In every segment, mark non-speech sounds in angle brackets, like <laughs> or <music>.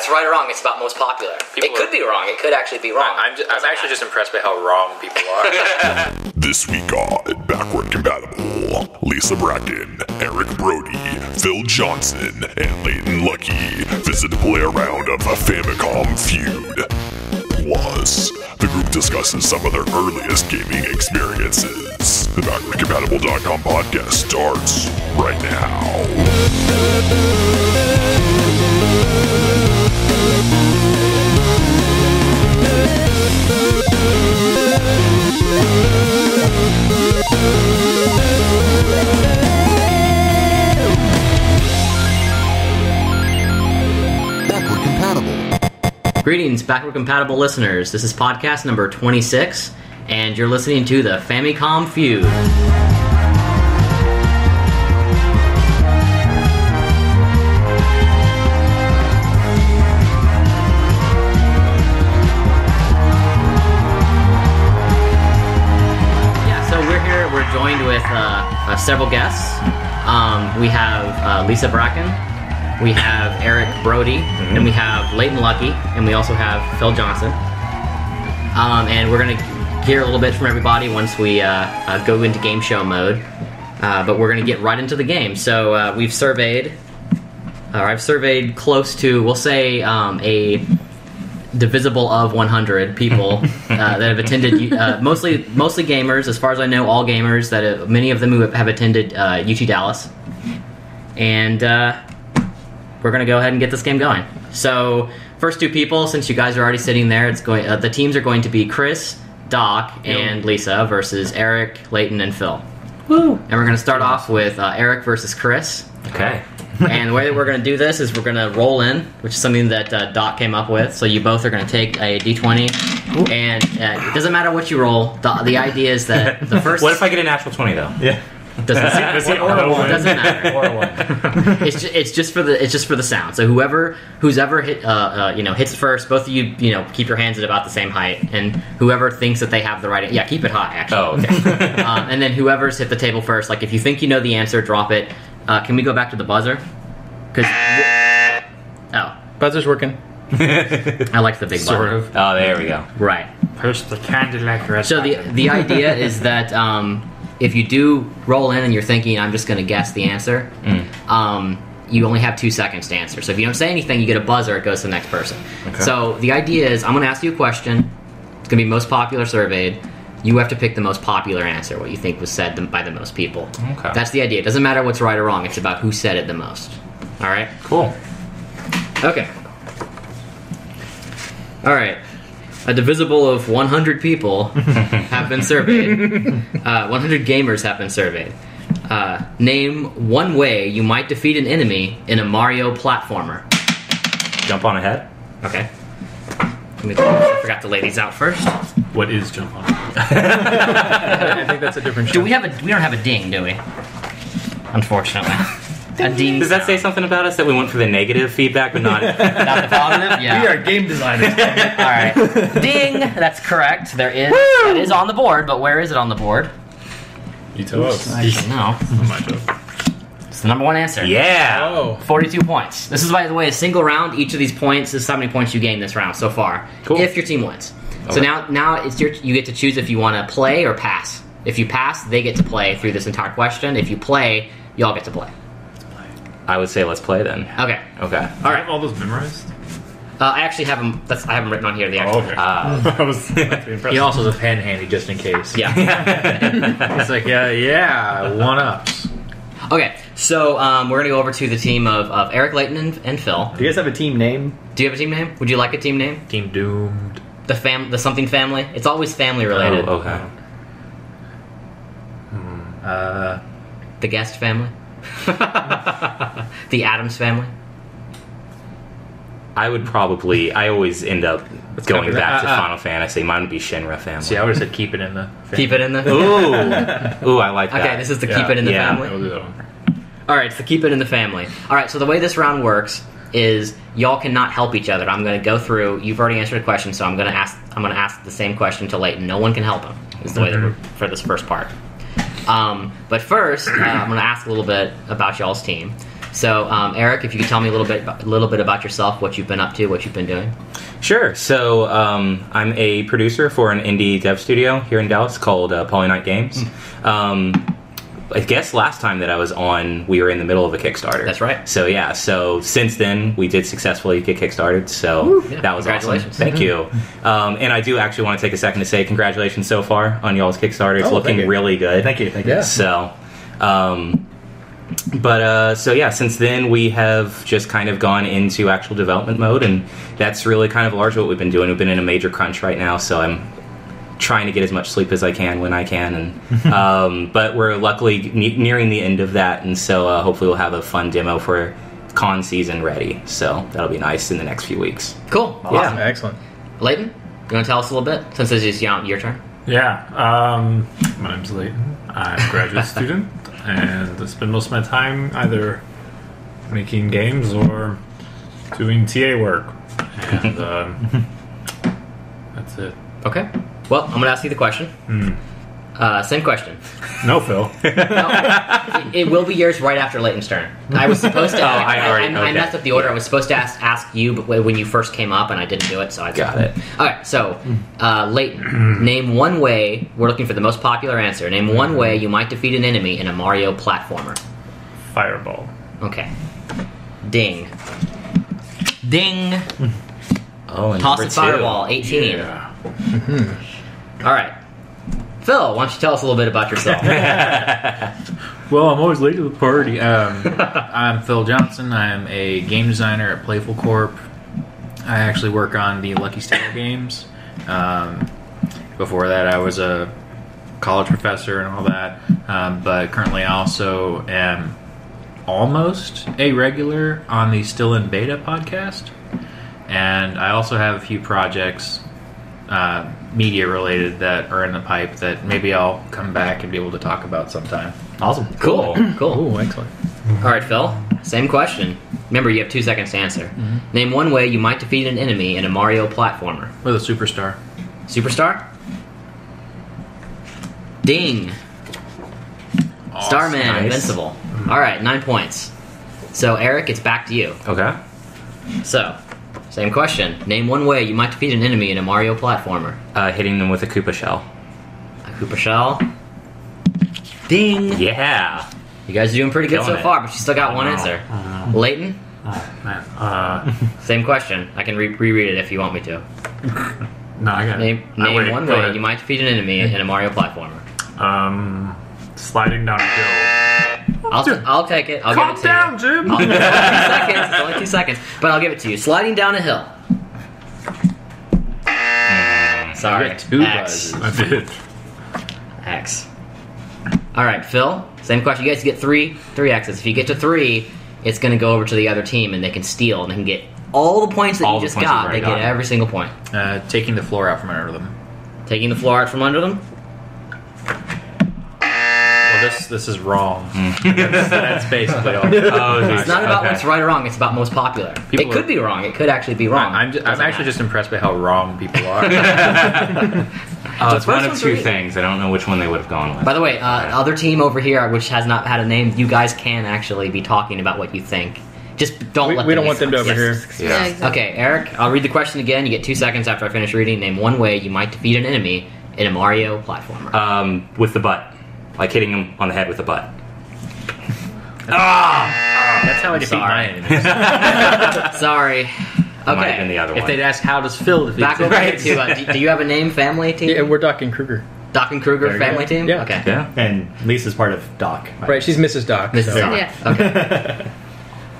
it's right or wrong. It's about most popular. People it could are- be wrong. It could actually be wrong. I'm, ju- I'm actually matter. just impressed by how wrong people are. <laughs> This week on Backward Compatible, Lisa Brackin, Eric Brodie, Phill Johnson, and Leighton Luckey visit to play a round of a Famicom feud. Plus, the group discusses some of their earliest gaming experiences. The BackwardCompatible.com podcast starts right now. Greetings, backward compatible listeners. This is podcast number 26, and you're listening to the Famicom Feud. Yeah, so we're here. We're joined with uh, uh, several guests. Um, we have uh, Lisa Brackin, we have Eric Brodie, and we have Leighton Luckey, and we also have Phill Johnson. Um, and we're gonna hear a little bit from everybody once we uh, uh, go into game show mode. Uh, but we're gonna get right into the game. So uh, we've surveyed, or I've surveyed close to, we'll say, um, a divisible of 100 people <laughs> uh, that have attended uh, mostly mostly gamers as far as i know all gamers that have, many of them who have, have attended uh, ut dallas and uh, we're going to go ahead and get this game going so first two people since you guys are already sitting there it's going uh, the teams are going to be chris doc and lisa versus eric leighton and phil Woo. and we're going to start off with uh, eric versus chris Okay. <laughs> and the way that we're going to do this is we're going to roll in, which is something that uh, Doc came up with. So you both are going to take a d20, and uh, it doesn't matter what you roll. The, the idea is that <laughs> the first What if I get a natural 20 though? Yeah. Doesn't, <laughs> Or a one. doesn't matter. Or one. <laughs> It's just, it's just for the it's just for the sound. So whoever who's ever hit uh, uh, you know hits first, both of you you know keep your hands at about the same height, and whoever thinks that they have the right yeah keep it high actually. Oh, okay. <laughs> um, and then whoever's hit the table first, like if you think you know the answer, drop it. Uh, can we go back to the buzzer? Because oh, Buzzer's working. I like the big Sort button. of. oh, there we go. Right. Push the Cadillac red So the the idea is that um, if you do roll in and you're thinking I'm just going to guess the answer, um, you only have two seconds to answer. So if you don't say anything, you get a buzzer. It goes to the next person. So the idea is I'm going to ask you a question. It's going to be most popular surveyed. You have to pick the most popular answer, what you think was said by the most people. Okay. That's the idea. It doesn't matter what's right or wrong. It's about who said it the most. All right. Cool. Okay. All right. A divisible of 100 people <laughs> have been surveyed. Uh, 100 gamers have been surveyed. Uh, name one way you might defeat an enemy in a Mario platformer. Jump on ahead. Okay. Let me, I forgot to lay these out first. What is jump on? <laughs> I think that's a different show. Do we have a? We don't have a ding, do we? Unfortunately. A ding. Does that say something about us that we went for the negative feedback but not? <laughs> Not the positive? Yeah. We are game designers. <laughs> All right. Ding. That's correct. There is. That is on the board, but where is it on the board? You tell us. No. My job. It's the number one answer. yeah. oh. 42 points. This is, by the way, a single round. Each of these points is how many points you gain this round so far. Cool. If your team wins. So Okay. now, now it's your. You get to choose if you want to play or pass. If you pass, they get to play through this entire question. If you play, y'all get to play. I would say let's play then. Okay. Okay. All right. I have all those memorized. Uh, I actually have them. That's, I have them written on here. The actual. Oh, actual. okay. Uh, <laughs> I was <laughs> about to be impressed. He also has a pen handy just in case. Yeah. <laughs> He's like, yeah, yeah, one ups. okay. So um, we're gonna go over to the team of, of Eric Leighton and, and Phil. Do you guys have a team name? Do you have a team name? Would you like a team name? Team doomed. The fam. The something family. It's always family related. oh, okay. Uh, The guest family. The Addams family. I would probably. I always end up going back that. to Uh, uh. Final Fantasy. Mine would be Shinra family. see, I would have said keep it in the. Keep it in the. Ooh. <laughs> Ooh, I like that. Okay, this is the Yeah. keep it in the Yeah. family. We'll do. All right, so keep it in the family. All right, so the way this round works is y'all cannot help each other. I'm going to go through. You've already answered a question, so I'm going to ask. I'm going to ask the same question to Leighton. No one can help him. Is the way that we're, for this first part. Um, but first, uh, I'm going to ask a little bit about y'all's team. So, um, Eric, if you could tell me a little bit, a little bit about yourself, what you've been up to, what you've been doing. Sure. So um, I'm a producer for an indie dev studio here in Dallas called uh, Polynite Games. Um, I guess last time that I was on, we were in the middle of a Kickstarter. That's right. So yeah. So since then, we did successfully get kickstarted. So Yeah, that was awesome. congratulations. Thank you. Um, and I do actually want to take a second to say congratulations so far on y'all's Kickstarter. It's Oh, looking really good. Thank you. Thank you. Yeah. So, um, but uh, so yeah, since then we have just kind of gone into actual development mode, and that's really kind of largely what we've been doing. We've been in a major crunch right now, so I'm trying to get as much sleep as I can when I can, and <laughs> um, but we're luckily ne- nearing the end of that, and so uh, hopefully we'll have a fun demo for con season ready. So that'll be nice in the next few weeks. Cool. Yeah. Excellent. Leighton, you want to tell us a little bit since this is your, your turn? Yeah. Um, my name's Leighton. I'm a graduate <laughs> student, and I spend most of my time either making games or doing TA work. And <laughs> um, that's it. Okay. Well, I'm going to ask you the question. Hmm. Uh, same question. No, Phil. <laughs> it, it will be yours right after Leighton's turn. I was supposed to. <laughs> Oh, I already- I, I okay. messed up the order. I was supposed to ask, ask you but when you first came up, and I didn't do it, so I Got it. All right. So, uh, Leighton, name one way. We're looking for the most popular answer. Name one way you might defeat an enemy in a Mario platformer. Fireball. Okay. Ding. Ding. Oh, and Toss number the two. fireball. 18. Yeah. <laughs> All right. Phil, why don't you tell us a little bit about yourself? <laughs> <laughs> Well, I'm always late to the party. Um, I'm Phill Johnson. I'm a game designer at Playful Corp. I actually work on the Lucky's Tale games. Um, before that, I was a college professor and all that. Um, but currently, I also am almost a regular on the Still in Beta podcast. And I also have a few projects, uh, media related, that are in the pipe that maybe I'll come back and be able to talk about sometime. Awesome. cool. Cool. Oh, excellent. All right, Phil. Same question. Remember, you have two seconds to answer. Mm-hmm. Name one way you might defeat an enemy in a Mario platformer. With a superstar. Superstar? Ding. Starman, Nice. invincible. All right, nine points. So, Eric, it's back to you. Okay. So, same question. Name one way you might defeat an enemy in a Mario platformer. Uh, hitting them with a Koopa shell. A Koopa Shell. Ding. Yeah. You guys are doing pretty good so it. far, but you still got one answer. Leighton, Man. Uh, <laughs> same question. I can re- reread it if you want me to. <laughs> no, I got it. Name, Uh, name wait, one way ahead. you might defeat an enemy in a Mario platformer. Um, sliding down a hill. I'll, t- I'll take it. I'll Calm give it to down, you. Jim. I'll give it two seconds. It's only two seconds, but I'll give it to you. Sliding down a hill. Sorry. get two X. buzzes. I did. X. All right, Phil. Same question. You guys get three, three X's. If you get to three, it's going to go over to the other team, and they can steal, and they can get all the points that All you the just points got. you've They already get got. every single point. Uh, taking the floor out from under them. Taking the floor out from under them. Well, this this is wrong. that's, <laughs> that's basically all. <laughs> Oh, It's not about okay. what's right or wrong. It's about most popular. People it could are- be wrong. It could actually be wrong. I'm, just, I'm Doesn't actually matter. just impressed by how wrong people are. <laughs> Oh, it's one of one's two right. things. I don't know which one they would have gone with. By the way, uh, other team over here, which has not had a name, you guys can actually be talking about what you think. Just don't We, let we them don't want them to yes. overhear. yeah. Okay, Eric, I'll read the question again. You get two seconds after I finish reading. Name one way you might defeat an enemy in a Mario platformer. Um, with the butt, like hitting him on the head with a butt. <laughs> ah! That's how I defeat Sorry. my enemies. <laughs> Sorry. That might have been Okay. the other If one. they'd ask how does Phil defeat Back over enemies? to uh, do, do you have a name, family team? Yeah, we're Doc and Kruger. Doc and Kruger Very family good. team. Yeah. Okay. yeah. And Lisa's part of Doc. Right, she's Mrs. Doc. This is so- Doc. Yeah. Okay. <laughs>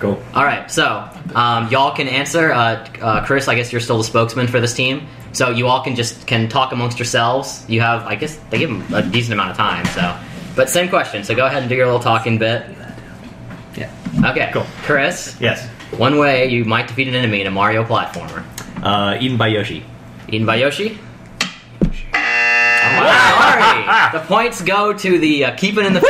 Cool. All right, so um, y'all can answer. Uh, uh, Chris, I guess you're still the spokesman for this team, so you all can just can talk amongst yourselves. You have, I guess, they give them a decent amount of time. So, but same question. So go ahead and do your little talking bit. Yeah. Okay. Cool. Chris, Yes. one way you might defeat an enemy in a Mario platformer. Uh, eaten by Yoshi. Eaten by Yoshi. Sorry. the points go to the uh, keeping in the.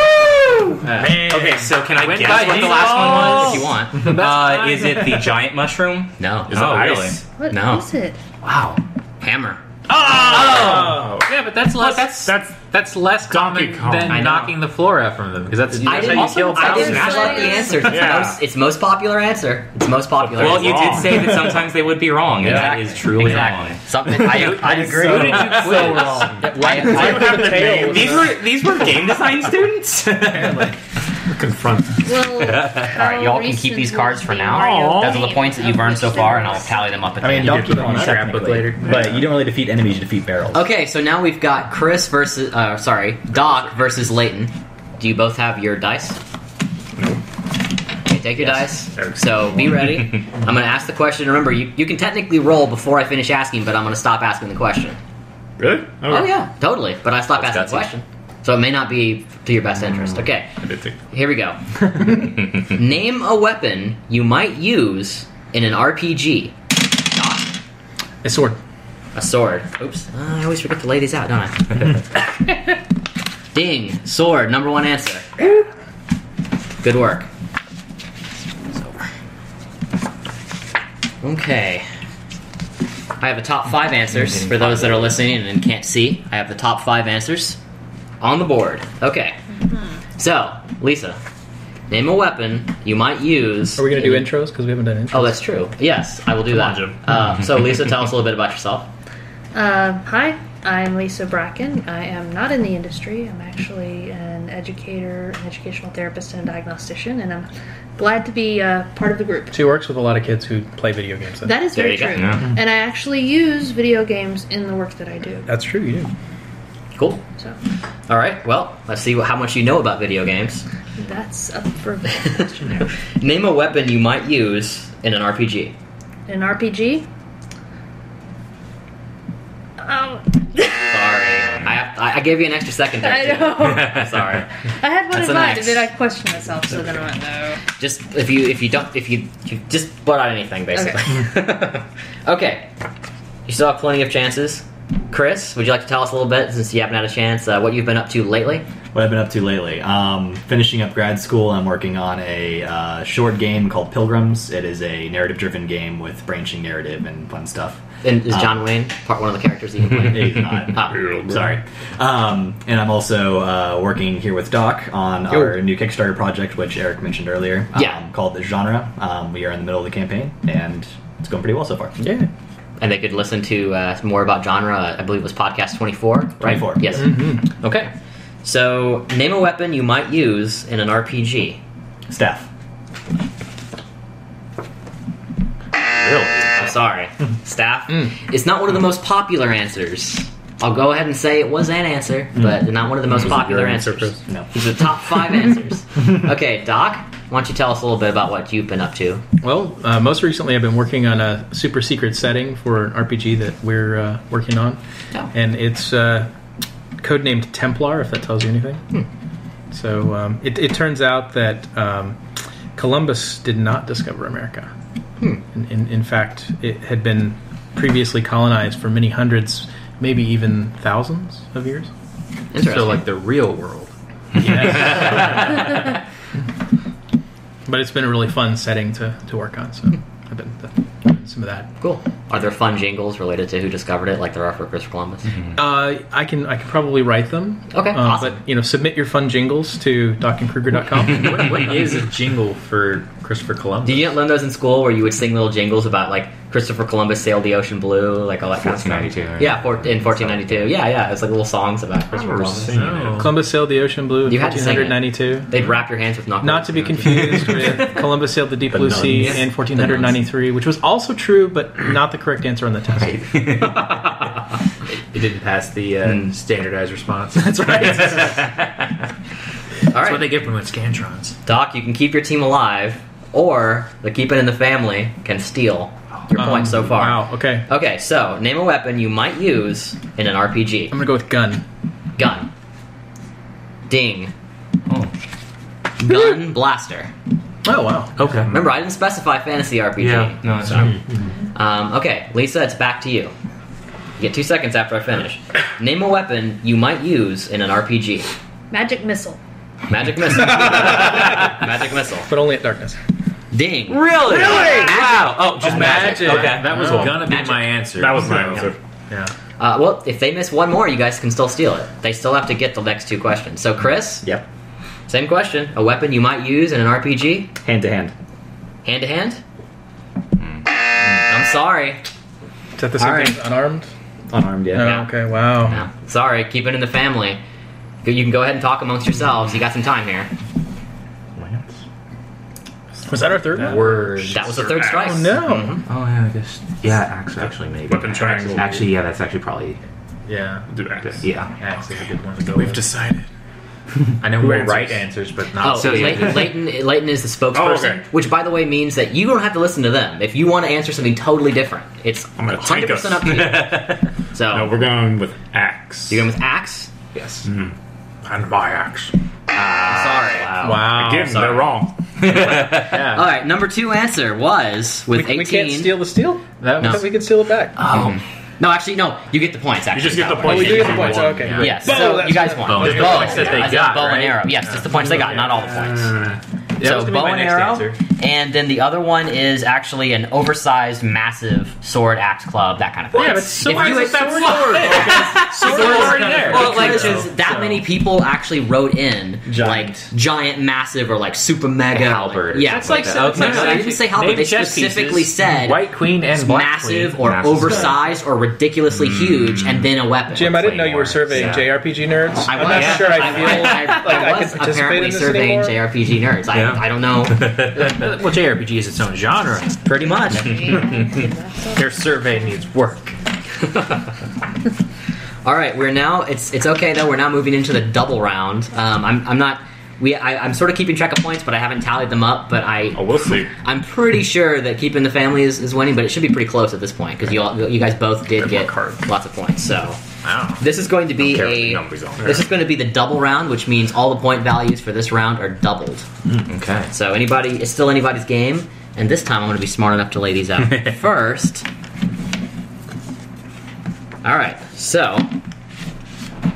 Okay, so can I Went guess by what the last one was? If you want. <laughs> Uh, is it the giant mushroom? No. Is oh, really? What No. is it? Wow. Hammer. Oh! Yeah, but that's less. that's- that's that's less common Kong. than know. knocking the floor out from them because that's, I that's how didn't, you also, kill I didn't thousands. pull up the answers. It's, Yeah. most, it's most popular answer. It's most popular. Well, you did wrong. say that sometimes they would be wrong, and that is truly exactly. wrong. Something <laughs> I, I agree. So- so wrong. I, I, These were these were game design students. <laughs> <laughs> <laughs> Confront. Well, <laughs> all right, y'all can keep these cards for now. Those are the points that you've earned so far, and I'll tally them up at the I mean, end. don't keep it on the scrapbook later. but you don't really defeat enemies; you defeat barrels. Okay, so now we've got Chris versus, uh, sorry, Doc versus Leighton. Do you both have your dice? Okay, take your dice. So be ready. <laughs> I'm going to ask the question. Remember, you, you can technically roll before I finish asking, but I'm going to stop asking the question. Really? Oh, yeah, totally. But I stopped That's asking the gutsy. question. So it may not be to your best interest. Okay, I did think. here we go. <laughs> Name a weapon you might use in an RPG. Doc. A sword. A sword. Oops. Uh, I always forget to lay these out, don't I? <laughs> Ding. Sword. Number one answer. Good work. Okay. I have the top five answers for those that are listening and can't see. I have the top five answers on the board. Okay. So, Lisa, name a weapon you might use. Are we going to do in- intros? Because we haven't done intros. Oh, that's true. Yes, I will do that. Jim. Uh, so, Lisa, tell us a little bit about yourself. Uh, hi, I'm Lisa Brackin. I am not in the industry. I'm actually an educator, an educational therapist, and a diagnostician, and I'm glad to be uh, part of the group. She works with a lot of kids who play video games. Then. That is There very you go. true. Yeah. And I actually use video games in the work that I do. That's true. You do. Cool. So All right. Well, let's see how much you know about video games. that's up for <laughs> question there. Name a weapon you might use in an RPG. An RPG? Oh, um. Sorry, I, I gave you an extra second there. I too. know. I'm <laughs> sorry. I had one That's in mind, and then I questioned myself, so then I went, no. Just if you if you don't if you, you just butt out anything basically. <laughs> Okay. You still have plenty of chances. Chris, would you like to tell us a little bit since you haven't had a chance uh, what you've been up to lately? What I've been up to lately? Um, finishing up grad school, I'm working on a uh, short game called Pilgrims. It is a narrative-driven game with branching narrative and fun stuff. And is Uh, John Wayne part one of the characters that you can play? <laughs> He's not. <laughs> Ah. Sorry. Um, and I'm also uh, working here with Doc on our new Kickstarter project, which Eric mentioned earlier. um, Yeah. Called The Genre. Um, we are in the middle of the campaign, and it's going pretty well so far. Yeah. And they could listen to uh, more about genre. I believe it was podcast 24, right? 24. Yes. Mm-hmm. Okay. So, name a weapon you might use in an RPG. Staff. Really? I'm sorry. <laughs> Staff? Mm. It's not one of the most popular answers. I'll go ahead and say it was an answer, but mm. not one of the most popular answers. No. These are the top five answers. <laughs> Okay, Doc, why don't you tell us a little bit about what you've been up to? Well, uh, most recently I've been working on a super secret setting for an RPG that we're uh, working on, Oh. and it's uh, codenamed Templar. If that tells you anything. Hmm. So um, it, it turns out that um, Columbus did not discover America. Hmm. In, in, in fact, it had been previously colonized for many hundreds, maybe even thousands of years. Interesting. So like the real world. <laughs> <laughs> <laughs> But it's been a really fun setting to, to work on. So I've been doing some of that. cool. Are there fun jingles related to who discovered it, like there are for Christopher Columbus? Uh, I can I can probably write them. Okay, Uh, awesome. But you know, submit your fun jingles to docandkruger.com. <laughs> what, what is a jingle for Christopher Columbus? Did you not learn those in school where you would sing little jingles about like Christopher Columbus sailed the ocean blue, like all that kind of stuff? 1492, right? Yeah, for, in 1492. Yeah, yeah. It's like little songs about Christopher Columbus. No. Columbus sailed the ocean blue in You had to sing it. 1492. They'd wrap your hands with knuckles. Not to be confused <laughs> with Columbus sailed the deep blue nuns. sea in 1493, which was also true, but not the correct answer on the test. <laughs> It didn't pass the uh, standardized response. That's right. <laughs> All That's right, what they get from the Scantrons. Doc, you can keep your team alive, or the keep it in the family can steal your points so far. Wow. Okay. Okay, so name a weapon you might use in an RPG. I'm gonna go with gun. Gun. Ding. Oh. Gun blaster. Oh wow. Okay. Remember, I didn't specify fantasy RPG. Yeah. No, that's fine. Um, okay, Lisa, it's back to you. You get two seconds after I finish. Name a weapon you might use in an RPG. Magic missile. Magic missile. <laughs> magic missile. But only at darkness. Ding. Really? Really? Wow. Oh, just magic. Magic. Okay. That was Oh. gonna be Magic. my answer. That was my so- answer. Yeah. Uh, well, if they miss one more, you guys can still steal it. They still have to get the next two questions. So, Chris, Yep. same question. A weapon you might use in an RPG? Hand to hand. Hand to hand? I'm sorry. Is that the same All right. thing as unarmed? Unarmed, yeah. Yeah. okay. Wow. No, sorry. Keep it in the family. You can go ahead and talk amongst yourselves. You got some time here. Was that our third one? Word. That was the third strike. Oh no. Mhm. Oh yeah, I guess. Yeah, axe actually maybe. Weapon triangle. Actually, yeah, that's actually probably Yeah. Do axe. yeah. Axe is a good one to go We've with. decided. I know Who who answers? right answers, but not. Oh, So, yeah. Leighton, Leighton, Leighton is the spokesperson, Oh, okay. which, by the way, means that you don't have to listen to them. If you want to answer something totally different, it's I'm gonna 100% us. up to you. <laughs> So, No, we're going with axe. you're going with axe? Yes. and my axe. Sorry. Wow. Again, sorry. they're wrong. <laughs> yeah. All right, number two answer was with We, 18. we can't steal the steal. That I was thought we could steal it back. Oh. No, actually, no. You get the points. Actually, You just get the That oh, points. we do get the points. won. Okay. Yeah. Yes. Bow, so you guys won. Bow. Just Just bow. the that they got, bow and right? arrow. Yes, just the points they got, not all the points. Yeah, so was gonna be bow and arrow, answer. and then the other one is actually an oversized, massive sword axe club, that kind of thing. Yeah, but so If why you is had- it that sword? Sword <laughs> is already there. Well, like, So- that so- many people actually wrote in Giant. like giant, massive, or like super mega halberd or Like, yeah, something it's like, like that. so- Okay. no, no, they didn't say halberd. Name They specifically pieces. said White Queen and Black massive Queen. or Massive. oversized or ridiculously hmm. huge, and then a weapon. Jim, I didn't know you were surveying yeah. JRPG nerds. I I'm not sure I I, feel I, I, like I was could participate in this surveying anymore. JRPG nerds. I, Yeah. I don't know, <laughs> well, JRPG is its own genre. pretty much. <laughs> Their survey needs work. <laughs> All right, we're now. It's it's okay though. We're now moving into the double round. Um, I'm I'm not. We I, I'm sort of keeping track of points, but I haven't tallied them up. But I oh, we'll see. I'm pretty sure that keeping the family is, is winning, but it should be pretty close at this point because you all, you guys both did Get get cards. lots of points. So Wow. this is going to be a the numbers are. this is going to be the double round, which means all the point values for this round are doubled. Okay. So anybody, it's still anybody's game, and this time I'm going to be smart enough to lay these out <laughs> first. All right, so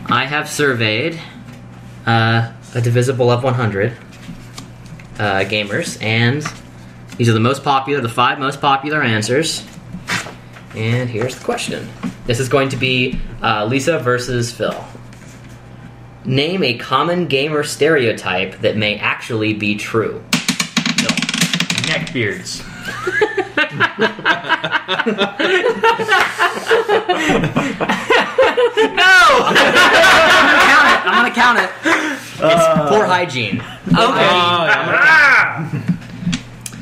I have surveyed uh, a divisible of 100 uh, gamers, and these are the most popular, the five most popular answers. And here's the question. This is going to be uh, Lisa versus Phil. Name a common gamer stereotype that may actually be true. Phil. Neckbeards. I'm gonna count it. It's poor hygiene. Okay.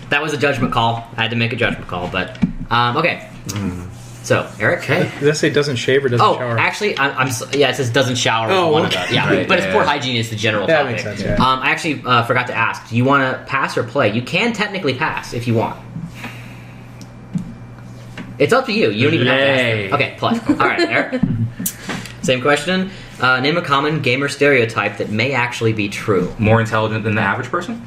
that was a judgment call. I had to make a judgment call, but um, okay. So Eric. Okay. Does that say doesn't shave or doesn't Oh, shower? actually, I'm, I'm yeah. It says doesn't shower. Oh, one okay. of the, yeah, Right, but it's yeah, poor yeah. hygiene is the general That topic. makes sense, yeah. Um, I actually uh, forgot to ask. Do you want to pass or play? You can technically pass if you want. It's up to you. You don't even have to ask. Okay, play. All right, Eric. <laughs> Same question. Uh, name a common gamer stereotype that may actually be true. More intelligent than the average person?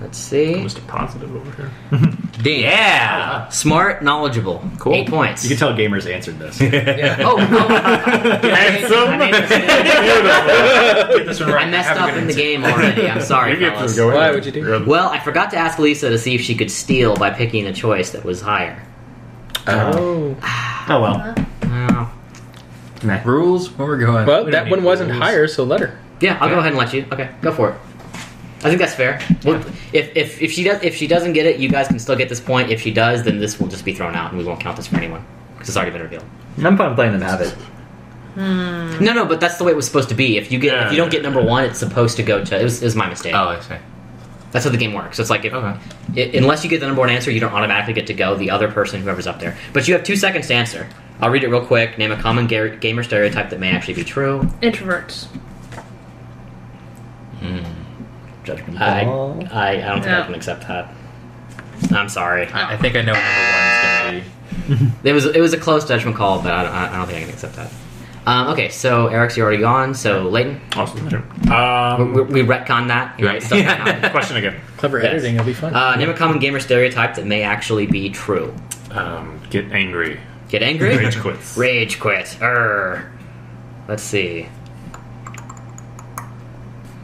Let's see. Mr. Positive over here. <laughs> Dean. Yeah. Smart, knowledgeable. Cool. Eight points. You can tell gamers answered this. <laughs> oh, oh. I, made a mistake. <laughs> Get this one right. I messed Have a up good in the answer. game already. I'm sorry, You fellas. go Why ahead. would you do You're- Well, I forgot to ask Lisa to see if she could steal by picking a choice that was higher. Oh. Uh, oh, <sighs> oh well. Oh. Rules where we're going. Well, We that don't one need wasn't rules. higher, so let her. Yeah, I'll go ahead and let you. Okay, go for it. I think that's fair. Well, if, if if she does if she doesn't get it, you guys can still get this point. If she does, then this will just be thrown out, and we won't count this for anyone because it's already been revealed. I'm fine playing them have it. Hmm. No, no, but that's the way it was supposed to be. If you get if you don't get number one, it's supposed to go to. It was, it was my mistake. Oh, I see. That's how the game works. It's like if, Okay. i- unless you get the number one answer, you don't automatically get to go. The other person, whoever's up there, but you have two seconds to answer. I'll read it real quick. Name a common ga- gamer stereotype that may actually be true. Introverts. Judgment I, call. I, I don't think I No. can accept that. I'm sorry. I I think I know what number one is going to be. <laughs> It was it was a close judgment call, but I don't, I don't think I can accept that. Um, okay, so Eric's you're already gone. So Leighton, Awesome. we, Um, we, we retcon that. Right. Stuff that <laughs> happened. question again. Clever Yes. editing, it'll be fun. Uh, name a common gamer stereotype that may actually be true. Um, get angry. Get angry. Rage quits. Rage quit. Err. Let's see.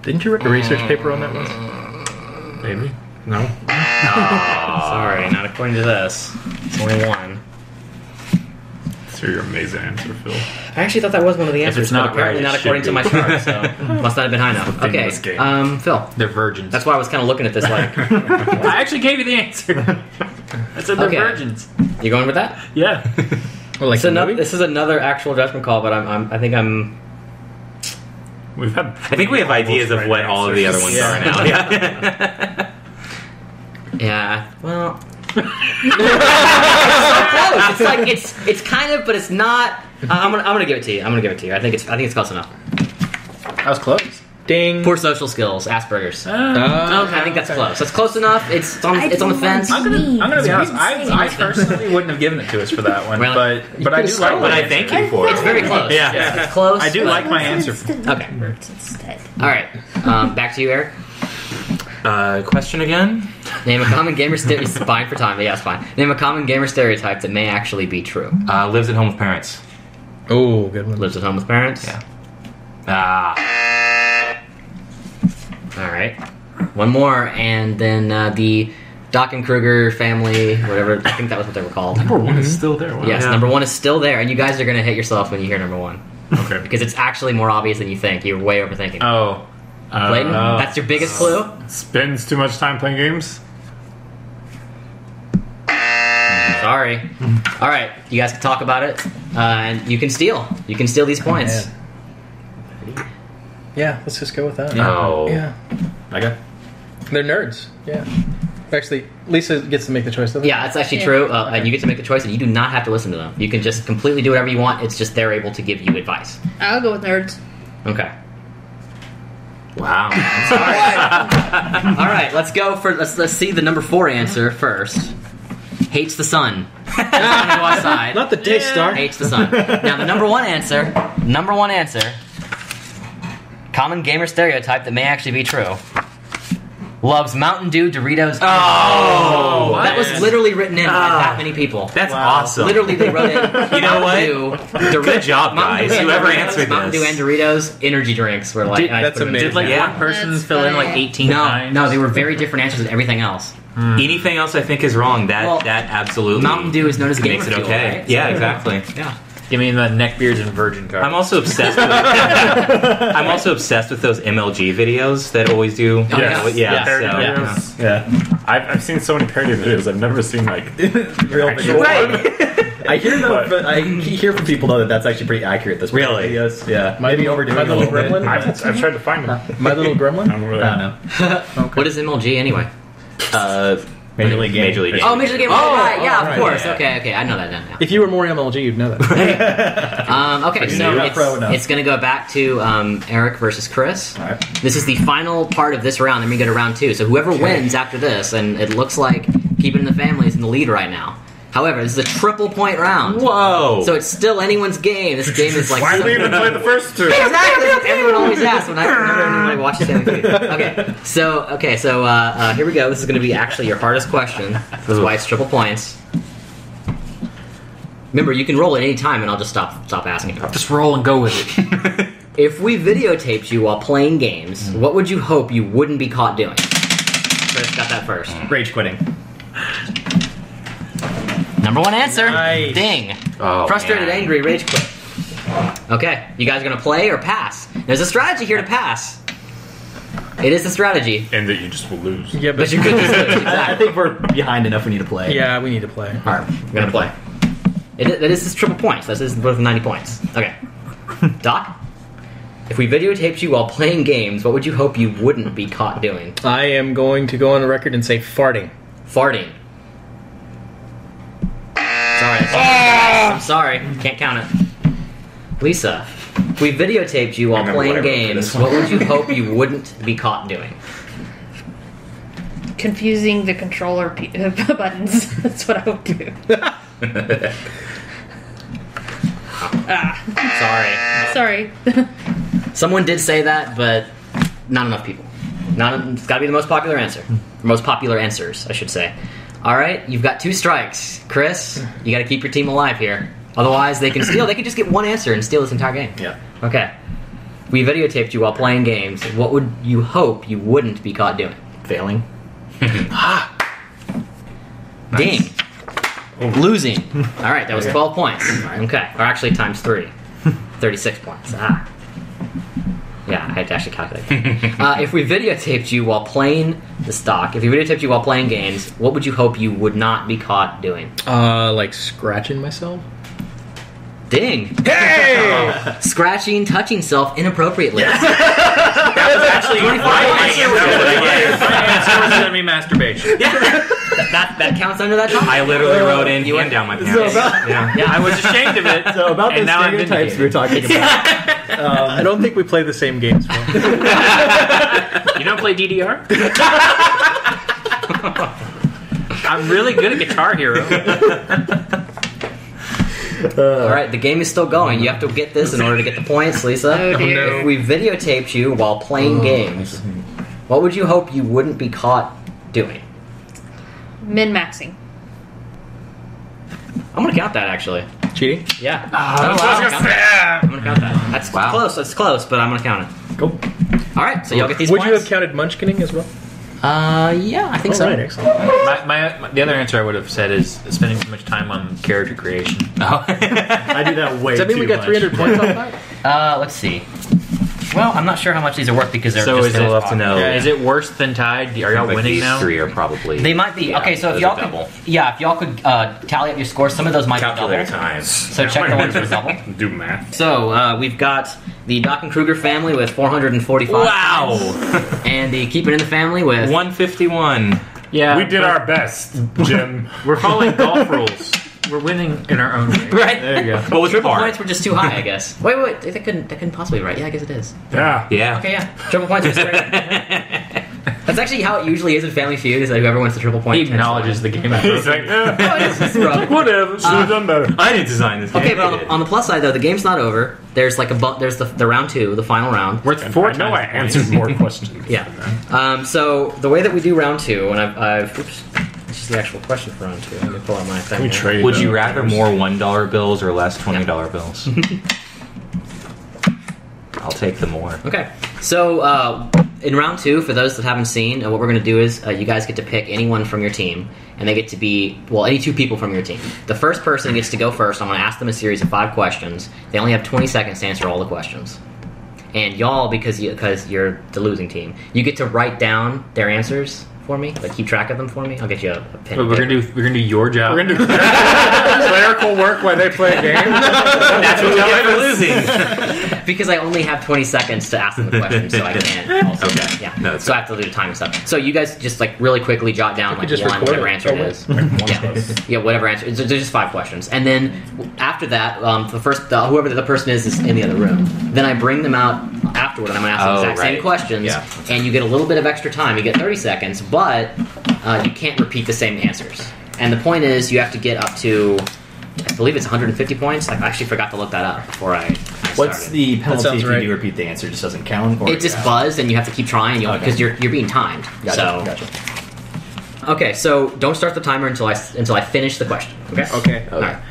Didn't you write a research paper on that once? Maybe. No. <laughs> Sorry, not according to this. It's only one. answer your amazing answer, Phil. I actually thought that was one of the answers, it's not but apparently right, not according to my <laughs> chart. So must not have been high enough. Okay, in this game. um, Phil. They're virgins. That's why I was kind of looking at this like, <laughs> I actually gave you the answer. I said they're Okay. virgins. you going with that? Yeah. Well, like It's the another, movie? this is another actual judgment call, but I'm, I'm I think I'm We've had. I think we have ideas of what all of the other ones are now. Yeah. <laughs> Yeah, well. it's so close. It's like it's it's kind of, but it's not. I- I'm gonna I'm gonna give it to you. I'm gonna give it to you. I think it's I think it's close enough. I was close. Ding. Poor social skills, Asperger's. Uh, I think that's close. That's close enough. It's it's on it's on the fence. I'm gonna, I'm gonna be honest. I, I personally wouldn't have given it to us for that one, Really? but but I do like. but my I thank answer. you for it. It's very close. Yeah. it's close. I do but- like my answer. Okay. Words instead. All right, um, back to you, Eric. Uh, question again? Name a common gamer stereotype. fine for time, but yeah, it's fine. Name a common gamer stereotype that may actually be true. Uh, lives at home with parents. Oh, good one. Lives at home with parents. Yeah. Ah. All right. One more, and then uh, the Doc and Kruger family, whatever. I think that was what they were called. Number one is still there. Wow. Yes, Yeah. number one is still there, and you guys are gonna hit yourself when you hear number one Okay. because it's actually more obvious than you think. You're way overthinking. Oh, Clayton, Uh, that's your biggest clue. spends too much time playing games. Sorry. All right, you guys can talk about it, uh, and you can steal. You can steal these points. Yeah. Let's just go with that. Oh. Yeah. Okay. They're nerds. Yeah. Actually, Lisa gets to make the choice. doesn't Yeah, that's actually true, uh, and you get to make the choice, and you do not have to listen to them. You can just completely do whatever you want. It's just they're able to give you advice. I'll go with nerds. Okay. Wow. <laughs> All right, let's go for let's let's see the number four answer first. Hates the sun. Doesn't want to go outside. Not the day star. Hates the sun. Now the number one answer. Number one answer. Common gamer stereotype that may actually be true. Loves Mountain Dew, Doritos. Oh, that was literally written in by Ah. that many people. That's awesome. Literally, they wrote in. <laughs> You know what? Dew, Dor- <laughs> Good job, Mountain guys. Dew and Whoever Doritos, answered Mountain this. Dew and Doritos energy drinks were like. Dude, and I that's put them in. amazing. Did like Yeah. one person That's fill in like funny. 18 No, times? no, they were very different answers than everything else. Anything else I think is wrong. That Well, that absolutely Mountain Dew is known as makes gamer it fuel, okay. right? Yeah, So- exactly. Yeah. Give me the neckbeards and virgin card. I'm also obsessed. With, <laughs> I'm also obsessed with those MLG videos that always do. Oh, yeah, yes. yeah. Yes. Parody so- videos. Yeah. I've, I've seen so many parody videos. I've never seen like <laughs> Real actual video. <laughs> I hear though, But- but I hear from people though that that's actually pretty accurate. This Really? Yes. Yeah. My Maybe little- overdoing my it a little little gremlin? I've, I've tried to find them. My little I gremlin. don't really I don't know. What is MLG anyway? Uh, Major League Gaming. Major League. Oh, Major League Game. Oh, right, yeah, of right, course. yeah. Okay, okay, I know that now. If you were more MLG, you'd know that. <laughs> Um, okay, so it's, it's going to go back to um, Eric versus Chris. All right. This is the final part of this round. Then we go to round two. So whoever wins after this, and it looks like keeping the family is in the lead right now. However, this is a triple point round. Whoa! So it's still anyone's game. This game is like Why so- did we even play the first two? <laughs> Exactly. That's what everyone always asks when I whenever anybody <laughs> watches Family Feud. Okay, so okay, so uh, uh, here we go. This is going to be actually your hardest question. That's why it's triple points. Remember, you can roll at any time, and I'll just stop stop asking. Just roll and go with it. <laughs> If we videotaped you while playing games, what would you hope you wouldn't be caught doing? Chris got that first. Rage quitting. Number one answer. Nice. Ding. Oh, Frustrated, man. angry, rage quit. Okay, you guys are gonna play or pass? There's a strategy here to pass. It is a strategy, And that you just will lose. yeah, but you could just lose. <laughs> I, I think we're behind enough. We need to play. yeah, we need to play. All right, we're gonna play. It, it is this triple points. This is worth 90 points. Okay. <laughs> Doc, if we videotaped you while playing games, what would you hope you wouldn't be caught doing? I am going to go on the record and say farting. Farting. Sorry. <laughs> I'm sorry. Can't count it. Lisa, we videotaped you while playing what I wrote for games, what would you hope you wouldn't be caught doing? Confusing the controller p- <laughs> buttons. <laughs> That's what I would do. ah, Sorry. sorry. Someone did say that, but not enough people. Not. It's got to be the most popular answer. Most popular answers, I should say. All right, you've got two strikes, Chris. You got to keep your team alive here. Otherwise, they can <clears throat> steal. They can just get one answer and steal this entire game. Yeah. Okay. We videotaped you while playing games. What would you hope you wouldn't be caught doing? Failing. <laughs> ah. Ding. Losing. <laughs> All right, that was 12 points. <clears throat> Okay, or actually times three. <laughs> 36 points. Ah. Yeah, I had to actually calculate. uh, if we videotaped you while playing the stock, if we videotaped you while playing games, what would you hope you would not be caught doing? Uh, like scratching myself. Ding! Hey! <laughs> Scratching, touching self inappropriately. <laughs> that was Actually, My answer was gonna <laughs> be masturbation. that, that counts under that topic. I literally uh, wrote in You went- down my So pants. about, yeah. Yeah, I was ashamed of it. so about And the now stereotypes we were talking about. I don't think we play the same games. Phil. You don't play DDR? I'm really good at Guitar Hero. Uh. All right, the game is still going. You have to get this in order to get the points, Lisa. Oh, oh dear. If we videotaped you while playing oh, games, what would you hope you wouldn't be caught doing? Min maxing. I'm gonna count that actually. Cheating? Yeah. Oh, I'm, gonna count that. I'm gonna count that. That's Wow. close. That's close, but I'm gonna count it. Cool. All right, so y'all get these Would you have counted munchkinning as well? Uh, yeah, I think All so. right, excellent. My, my, my- the other answer I would have said is spending too much time on character creation. <laughs> I do that way Does that mean too we got much. 300 points off that? <laughs> Uh, let's see. Well, I'm not sure how much these are worth because they're So just is it love to know? Is it worse than tied? Are y'all Like winning these now? Three are probably. They might be. Yeah, okay, so if those y'all are could, double. yeah, if y'all could uh, tally up your scores, some of those might be calculator double. times. So check the ones that double. <laughs> Do math. So uh, we've got the Doc and Kruger family with 445. Wow. and the Keep It in the family with 151. Yeah, We did but our best, Jim. <laughs> We're following golf rules. We're winning in our own <laughs> way. right. There you go. What was Triple par? points were just too high, I guess. <laughs> Wait, wait, wait. That couldn't that couldn't possibly be right. Yeah, I guess it is. Yeah. Yeah. Okay, yeah. Triple points was straight. That's actually how it usually is in Family Feud. Is that whoever wins the triple point He tends acknowledges the win. game. <laughs> He's like, eh, Rough. <laughs> <laughs> whatever. Should have done better. I didn't design this. Okay, but on the, on the plus side though, the game's not over. There's like a bu- there's the, the round two, the final round. Worth four I know I times answered more questions. Yeah. Um, so the way that we do round two, and I've, I've oops, this is the actual question for round two. Let me pull out my thing. We here. trade. Would you uh, rather more one dollar bills or less twenty dollar bills? I'll take the more. Okay. So uh, in round two, for those that haven't seen, uh, what we're going to do is uh, you guys get to pick anyone from your team, and they get to be well, any two people from your team. The first person gets to go first. I'm going to ask them a series of five questions. They only have 20 seconds to answer all the questions. And y'all, because you, because you're the losing team, you get to write down their answers for me. Like keep track of them for me. I'll get you a, a pen. But we're gonna do we're gonna do your job. We're gonna do <laughs> clerical work while they play a game. That's what we get for losing. <laughs> because I only have 20 seconds to ask them the question, so I can't. Also, Okay. Yeah. No, it's so I have to do the time and stuff. So you guys just like really quickly jot down like just one, whatever it. answer Oh, it wait. is. yeah. yeah, whatever answer. It's, there's just five questions, and then after that, um, the first the, whoever the person is is in the other room. Then I bring them out afterward, and I'm gonna ask the Oh, exact same questions, Yeah. and you get a little bit of extra time. You get 30 seconds, but uh, you can't repeat the same answers. And the point is, you have to get up to. I believe it's 150 points. I actually forgot to look that up before I. I What's started. the penalty sounds if right. you do repeat the answer? Just doesn't count. Or It just buzzed, and you have to keep trying because Okay. you're you're being timed. Gotcha. So gotcha. okay, so don't start the timer until I until I finish the question. Okay. Okay. All right.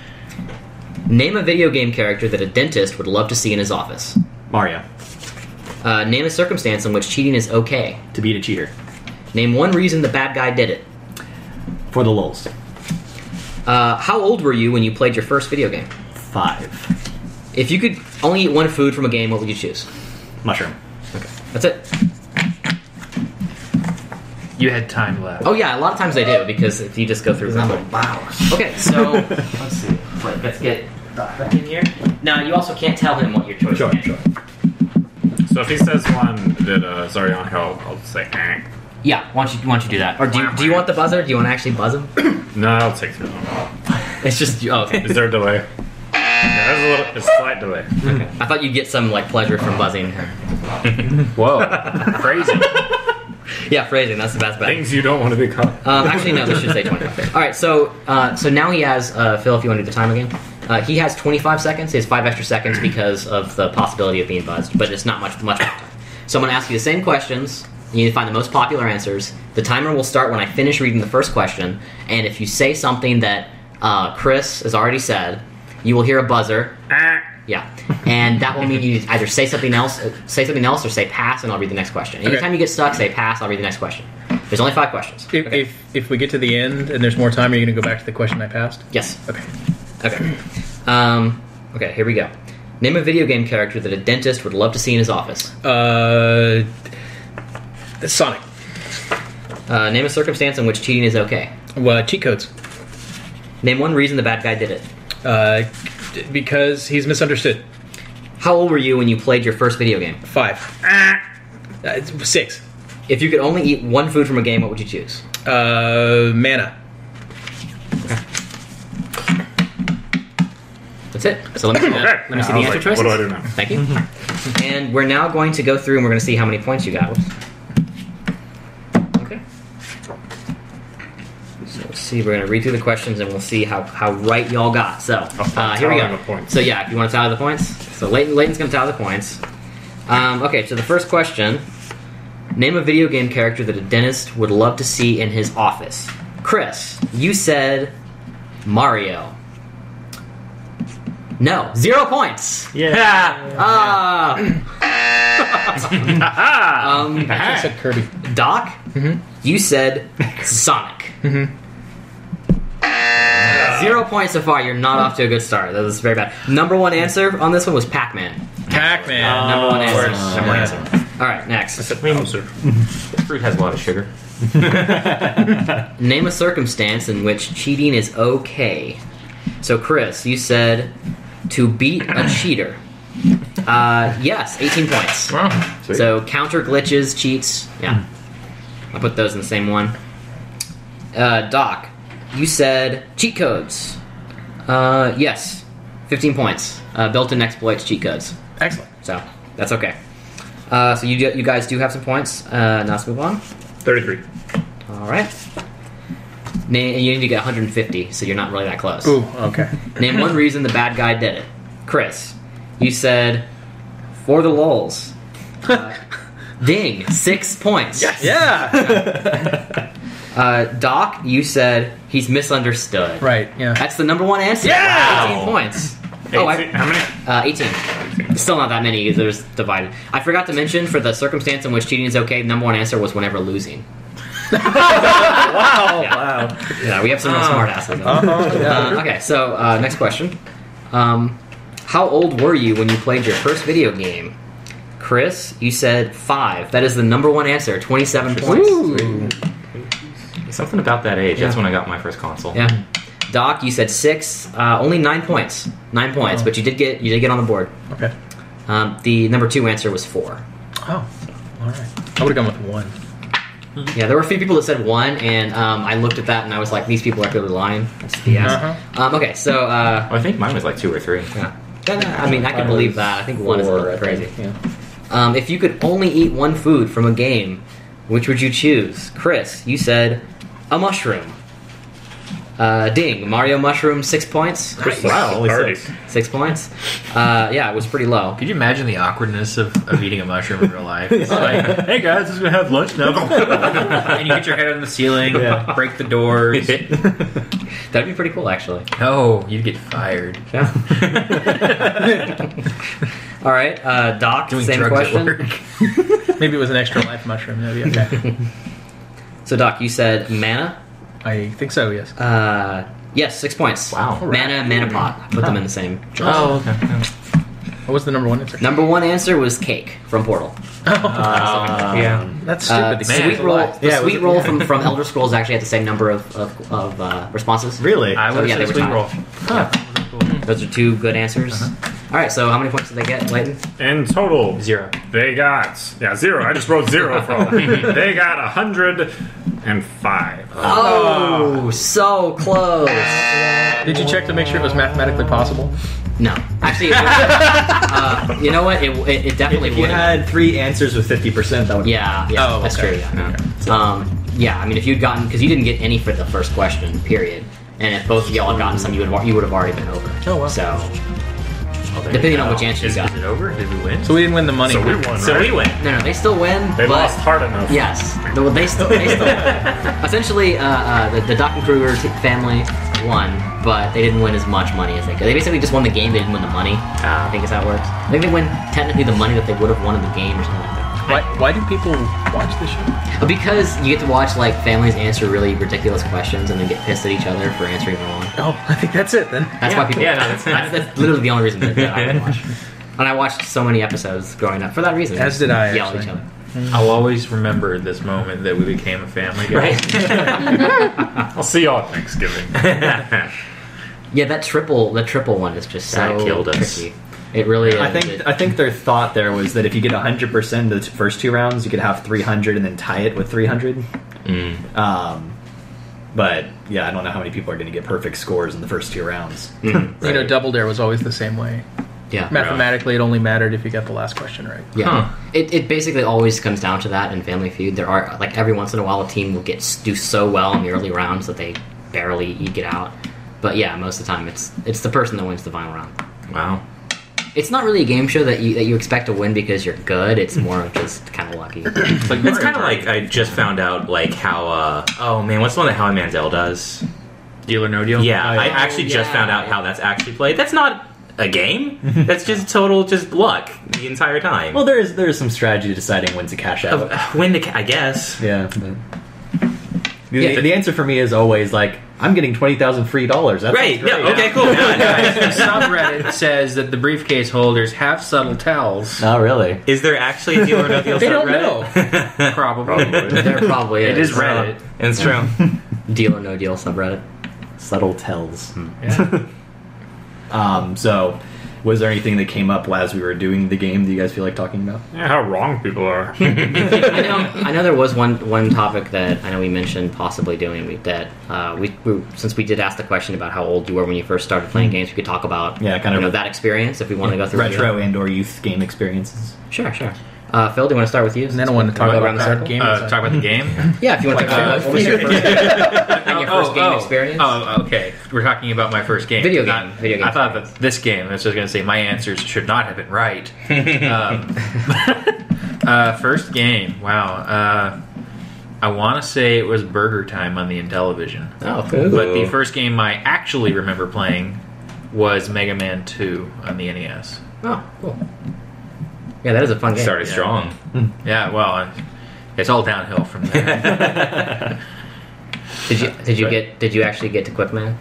Name a video game character that a dentist would love to see in his office. Mario Uh, name a circumstance in which cheating is okay. to beat a cheater Name one reason the bad guy did it. for the lulz. Uh, how old were you when you played your first video game? Five If you could only eat one food from a game, what would you choose? mushroom. Okay, that's it. You had time left. Oh yeah, a lot of times they do because if you just go through them. Okay, so <laughs> let's see. Wait, let's get back in here. Now you also can't tell him what your choice Sure, is. sure. So if he says one that uh, Zarian I'll, I'll say, eh. Yeah, why don't you why don't you do that? Or do you, do you want the buzzer? Do you want to actually buzz him? <coughs> No, I'll take too long. It's just oh, okay. Is there a delay? There's a little, a slight delay. I thought you'd get some like pleasure from buzzing. Her. <laughs> Whoa, crazy. Yeah, phrasing. That's the best bet. Things you don't want to be caught. Um, actually, no. This should say twenty-five. <laughs> All right. So, uh, so now he has uh, Phil. If you want to do the time again, uh, he has twenty-five seconds. He has five extra seconds because of the possibility of being buzzed, but it's not much much more time. So I'm going to ask you the same questions. You need to find the most popular answers. The timer will start when I finish reading the first question, and if you say something that uh, Chris has already said, you will hear a buzzer. Yeah, and that will mean you either say something else, say something else, or say pass, and I'll read the next question. Anytime you get stuck, say pass. I'll read the next question. There's only five questions. If, Okay. if if we get to the end and there's more time, are you going to go back to the question I passed? yes. Okay. Okay. Um, okay, here we go. Name a video game character that a dentist would love to see in his office. Uh, Sonic. Uh, name a circumstance in which cheating is okay. Well, cheat codes. Name one reason the bad guy did it. Uh, because he's misunderstood. How old were you when you played your first video game? Five. Uh, it's six. If you could only eat one food from a game, what would you choose? Uh, mana. That's it. So let me see, the- Okay. let me see I the was answer like, choices. what do I do now? Thank you. and we're now going to go through and we're going to see how many points you got. Okay. So let's see. We're going to read through the questions and we'll see how, how right y'all got. So uh, here we tally go. the points. So yeah, if you want to tally the points. So Leighton, Leighton's going to tally the points. Um, okay. So the first question: Name a video game character that a dentist would love to see in his office. Chris, you said Mario. No, zero points. Yeah. <laughs> Ah. <laughs> um, <laughs> I said Kirby. Doc, you said Sonic. Zero points so far. You're not off to a good start. That was very bad. Number one answer on this one was Pac-Man. Pac-Man. Number one answer. course. Number one Yeah. answer. All right, next. Bowser. <laughs> Fruit has a lot of sugar. <laughs> Name a circumstance in which cheating is okay. So, Chris, you said to beat a <clears throat> cheater. Uh, yes, 18 points. Sweet. So, counter glitches, cheats. Yeah. I'll put those in the same one. Uh, Doc, you said cheat codes. Uh, yes, 15 points. Uh, built-in exploits, cheat codes. Excellent. So, that's okay. Uh, so, you, do, you guys do have some points. Uh, now let's move on. 33. All right. Name, you need to get 150, so you're not really that close. Ooh, okay. <laughs> Name one reason the bad guy did it. Chris, you said for the lulz. Uh, <laughs> ding, six points. Yeah. <laughs> Uh, Doc, you said he's misunderstood. right. Yeah. That's the number one answer. Yeah! Wow. 18 points. Oh, I, How many? uh, 18. Still not that many there's divided. I forgot to mention for the circumstance in which cheating is okay, number one answer was whenever losing. <laughs> wow. Yeah. Wow. Yeah, we have some real smart asses. Uh, okay, so uh, next question. Um, how old were you when you played your first video game? Chris, you said five. That is the number one answer. Twenty-seven points. Ooh. Something about that age. That's when I got my first console. Yeah. Doc, you said six. Uh, only nine points. Nine points, but you did get you did get on the board. Okay. Um, the number two answer was four. Oh. All right. I would have gone with one. Yeah, there were a few people that said one, and um, I looked at that and I was like, these people are clearly lying. That's BS. Uh-huh. Um, okay, so uh, Oh, I think mine was like two or three. yeah. I mean, I can believe that. I think one is a little crazy. think, Yeah. Um, if you could only eat one food from a game, which would you choose? Chris, you said a mushroom. Uh, ding, Mario mushroom, six points. Wow. Only Thirty. six. Six points. Uh, yeah, it was pretty low. Could you imagine the awkwardness of, of eating a mushroom in real life? It's like, <laughs> hey guys, just gonna have lunch now. <laughs> and you hit your head on the ceiling, Yeah. break the doors. <laughs> That'd be pretty cool, actually. oh, you'd get fired. Yeah. All right, uh, Doc, Doing same drugs question. at work. Maybe it was an extra life mushroom. That'd be okay. So, Doc, you said mana. I think so. Yes. Uh, yes, six points. Wow. Mana, mana pot. I put them in the same. Oh, okay. What was the number one answer? Number one answer was cake from Portal. <laughs> yeah. That's Uh, stupid. sweet roll. lie. The Yeah, sweet roll <laughs> from, from Elder Scrolls actually had the same number of of, of uh, responses. Really? I Oh, would yeah, have they said were sweet roll. Those are two good answers. All right, so how many points did they get, Leighton? In total, Zero. they got yeah zero. I just wrote zero for them. <laughs> they got a hundred and five. Oh, so close. Did you check to make sure it was mathematically possible? No, actually, it was, <laughs> uh, you know what? It, it, it definitely If you would. had three answers with fifty percent, that would. Yeah, yeah, Oh, that's okay. true. Yeah. Um, yeah, I mean, if you'd gotten because you didn't get any for the first question, period, and if both of y'all had gotten some, you would have, you would have already been over. Oh, wow. So Oh, depending on which answer you got. is it over? Did we win? So we didn't win the money. So we won. So right? we win. No, no, they still win. They but, lost hard enough. Yes, No, they still, they still <laughs> essentially uh, uh, the, the Dr. Kruger family won, but they didn't win as much money as they could. They basically just won the game. They didn't win the money. I think is how it works. I think they win technically the money that they would have won in the game or something like that. Why, why do people watch the show? Because you get to watch like families answer really ridiculous questions and then get pissed at each other for answering wrong. Oh, I think that's it then. That's why people. Yeah, no, that's- that's, that's literally the only reason that, that I would watch. <laughs> And I watched so many episodes growing up for that reason. As did I, Yell at each other. Mm. I'll always remember this moment that we became a family. guys. Right. <laughs> I'll see y'all at Thanksgiving. <laughs> yeah, that triple, the triple one is just That so killed us. tricky. It really is. I think I think their thought there was that if you get 100% the first two rounds, you could have 300 and then tie it with 300. Mm. Um, but yeah, I don't know how many people are going to get perfect scores in the first two rounds. <laughs> You know, Double Dare was always the same way. yeah. Mathematically, it only mattered if you got the last question right. Yeah, Huh. it, it basically always comes down to that in Family Feud. There are like every once in a while a team will get s- do so well in the early rounds that they barely eke it out. But yeah, most of the time it's it's the person that wins the final round. Wow. It's not really a game show that you that you expect to win because you're good. It's more of just kind of lucky. <clears throat> It's, like It's kind of like I just found out like how. uh Oh man, what's the one that Howie Mandel does? Deal or No Deal. Yeah, Oh, yeah. I actually just yeah, found out how that's actually played. That's not a game. <laughs> that's just total just luck the entire time. Well, there is there is some strategy to deciding when to cash out. Uh, when to, ca- I guess. yeah. but- The, Yeah. the answer for me is always like, I'm getting 20,000 free dollars. That Right. sounds No, great. okay. Cool. No, no, The subreddit says that the briefcase holders have subtle tells. Oh, really? Is there actually a deal or no deal They don't subreddit? <laughs> Probably. there probably it is. is Reddit. it's true. <laughs> Deal or no deal subreddit. Subtle tells. Yeah. <laughs> Um, so, was there anything that came up as we were doing the game that you guys feel like talking about? Yeah, how wrong people are. <laughs> I know, I know there was one one topic that I know we mentioned possibly doing we- that uh, we, we since we did ask the question about how old you were when you first started playing games, we could talk about Yeah, kind you of- know that experience if we want to go through. Retro and or youth game experiences. Sure, sure. Uh, Phill, do you want to start with you? And then I want to talk Go about the that game. Uh, talk about the game. <laughs> Yeah, if you want to talk Uh, about what was your first, and your first game experience. Oh, okay. We're talking about my first game. Video Not- game, video game I thought that this game. I was just going to say my answers should not have been right. <laughs> um, <laughs> uh, first game. Wow. Uh, I want to say it was Burger Time on the Intellivision. Oh, cool. But the first game I actually remember playing was Mega Man 2 on the NES. Oh, cool. Yeah, that is a fun game. Started Yeah. strong. Yeah, well, it's all downhill from there. <laughs> Did you did you get did you actually get to Quickman?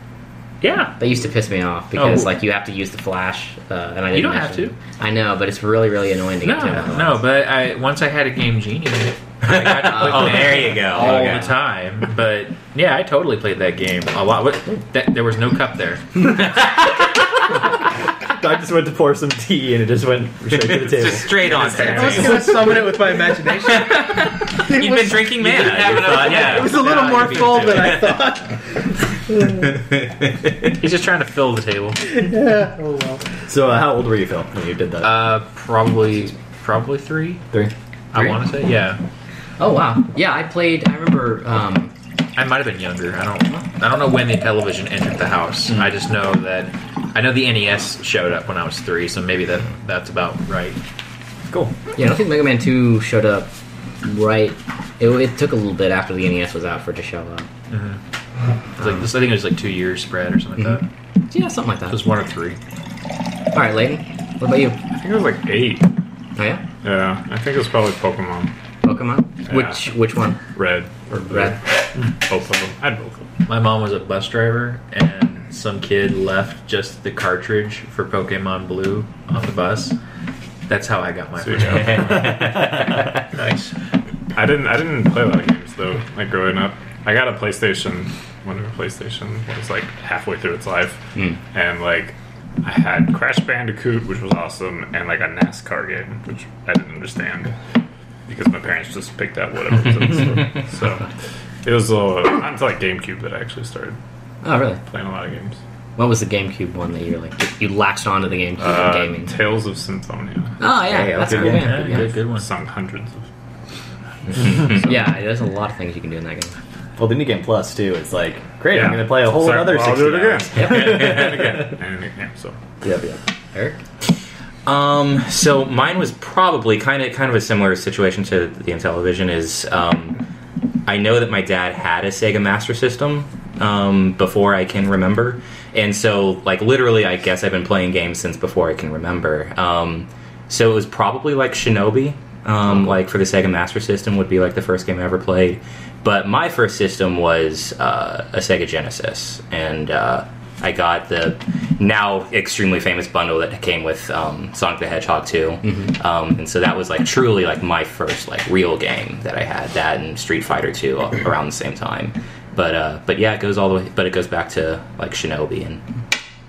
yeah. That used to piss me off because Oh. like you have to use the flash, uh, and I didn't. You don't have to. I know, but it's really really annoying to get to. No, no, but I once I had a Game Genie, I got to <laughs> Oh, there you go. all Okay. the time. But yeah, I totally played that game a lot. What, that, there was no cup there. <laughs> I just went to pour some tea and it just went straight to the table. just straight on. I was going to summon it with my imagination. <laughs> You've was- been drinking mana. didn't have You enough thought, yeah. It was a little Yeah, more full than I thought. <laughs> He's just trying to fill the table. Yeah. Oh well. So, uh, how old were you, Phill, when you did that? Uh, probably, probably three. Three. I want to say, yeah. Oh wow. Yeah, I played. I remember. Um, I might have been younger. I don't. I don't know when the television entered the house. I just know that. I know the NES showed up when I was three, so maybe that that's about right. Cool. yeah, I don't think Mega Man Two showed up right. It, it took a little bit after the NES was out for it to show up. Mm-hmm. It was like this. I think it was like two years spread or something like mm-hmm. that. Yeah, something like that. It that. was one or three. All right, Leighton. What about you? I think it was like eight. Oh yeah, Yeah, I think it was probably Pokemon Pokemon. Yeah. Which which one? Red or blue. Red. Both of them. I had both of them. My mom was a bus driver, and some kid left just the cartridge for Pokemon Blue on the bus. That's how I got my Sweet. first Pokemon. <laughs> Nice. I didn't. I didn't play a lot of games though. Like growing up, I got a PlayStation. Whenever PlayStation was like halfway through its life, and like I had Crash Bandicoot, which was awesome, and like a NASCAR game, which I didn't understand because my parents just picked out whatever was in the store. So it was uh, not until like GameCube that I actually started Oh really? playing a lot of games. What was the GameCube one that you were like you latched onto the GameCube Uh, gaming? Tales of Symphonia. Oh yeah, Hey, that's a okay, good yeah. game. Yeah, Yeah. good, good one. Sung hundreds of. <laughs> yeah, there's a lot of things you can do in that game. Well, the new game plus too. It's like great. I'm going to play a whole It's other well, I'll sixty do it hours. <laughs> again. and again. And again. So Yep, yep. Eric. Um, so mine was probably kind of kind of a similar situation to the Intellivision. Is um, I know that my dad had a Sega Master System um, before I can remember, and so like literally, I guess I've been playing games since before I can remember. Um, so it was probably like Shinobi. Um, Like for the Sega Master System would be like the first game I ever played. But my first system was uh, a Sega Genesis, and uh, I got the now extremely famous bundle that came with um, Sonic the Hedgehog 2. Um, and so that was like truly like my first like real game that I had. That and Street Fighter 2 around the same time. But uh, but yeah, it goes all the way. But it goes back to like Shinobi and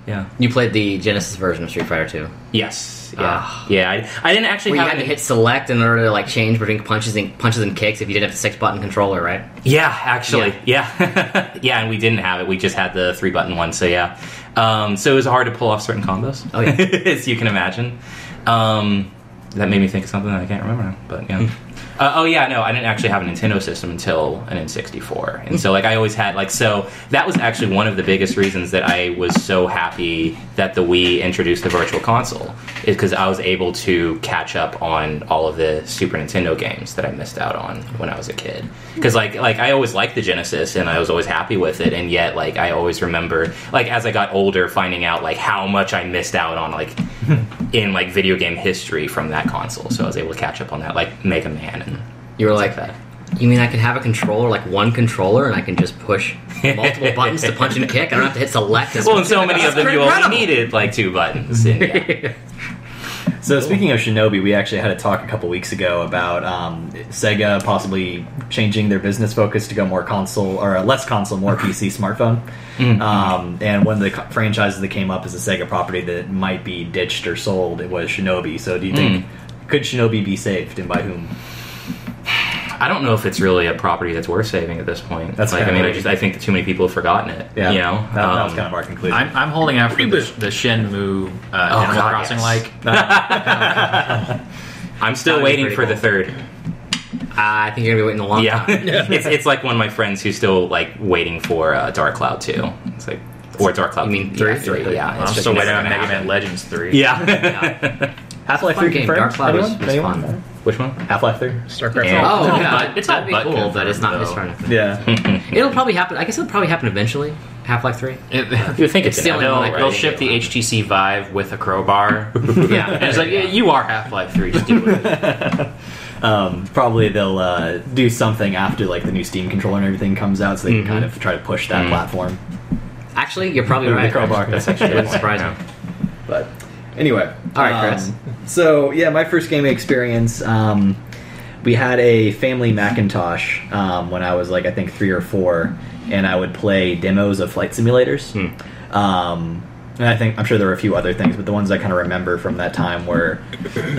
yeah. You played the Genesis version of Street Fighter 2. Yes. Yeah. Ah. yeah. I, I didn't actually Where you have had to hit select in order to like change between punches and punches and kicks if you didn't have the six button controller, right? Yeah, actually, yeah, <laughs> yeah. and we didn't have it. We just had the three button one. So yeah, um, so it was hard to pull off certain combos. Oh, yeah. <laughs> as you can imagine. Um, that made me think of something that I can't remember now. But yeah. <laughs> Uh, oh yeah, no, I didn't actually have a Nintendo system until an N64, and so like I always had like so that was actually one of the biggest reasons that I was so happy that the Wii introduced the Virtual Console is because I was able to catch up on all of the Super Nintendo games that I missed out on when I was a kid. Because like like I always liked the Genesis and I was always happy with it, and yet like I always remember like as I got older finding out like how much I missed out on like <laughs> in like video game history from that console. So I was able to catch up on that like Mega Man and You were stuff like, that. you mean I can have a controller, like one controller, and I can just push multiple <laughs> buttons to punch and kick? I don't have to hit select. Well, and so many of them you only needed like two buttons. And, yeah. <laughs> So speaking of Shinobi, we actually had a talk a couple weeks ago about um, Sega possibly changing their business focus to go more console or uh, less console, more PC, <laughs> smartphone. Um, and one of the co- franchises that came up as a Sega property that might be ditched or sold it was Shinobi. So do you think could Shinobi be saved, and by whom? I don't know if it's really a property that's worth saving at this point. That's like I mean, I just I think that too many people have forgotten it. Yeah, you know, that, that was Um, kind of our conclusion. I'm, I'm holding out for the, the Shenmue uh, Animal God, Crossing yes. like. <laughs> I'm still That'd waiting pretty for the cool. third. I think you're gonna be waiting a long Yeah, time. <laughs> it's it's like one of my friends who's still like waiting for uh, Dark Cloud two. It's like or Dark Cloud. You mean yeah, three? three? Yeah, I'm it's just still waiting on Mega Man. Legends 3. Yeah. <laughs> Half Life Three game. confirmed. Dark Cloud was, Anyone? was Anyone? fun. Which one? Half Life Three. StarCraft. Yeah. Oh, all yeah, butt- it's all that'd be cool, but it's not. It's confirmed. Yeah. <laughs> It'll probably happen. I guess it'll probably happen eventually. Half Life Three. It, You think It's it's, the only they'll, one they'll ship the HTC Vive with a crowbar. Yeah, <laughs> and it's like, yeah, you are Half Life 3, just deal with it. <laughs> Um, probably they'll uh, do something after like the new Steam controller and everything comes out, so they can kind of try to push that platform. Actually, you're probably The right. crowbar. That's actually Good wouldn't surprise. But anyway, All right, Chris. um, so yeah, my first gaming experience. Um, we had a family Macintosh um, when I was like I think three or four, and I would play demos of flight simulators. Um, and I think I'm sure there were a few other things, but the ones I kind of remember from that time were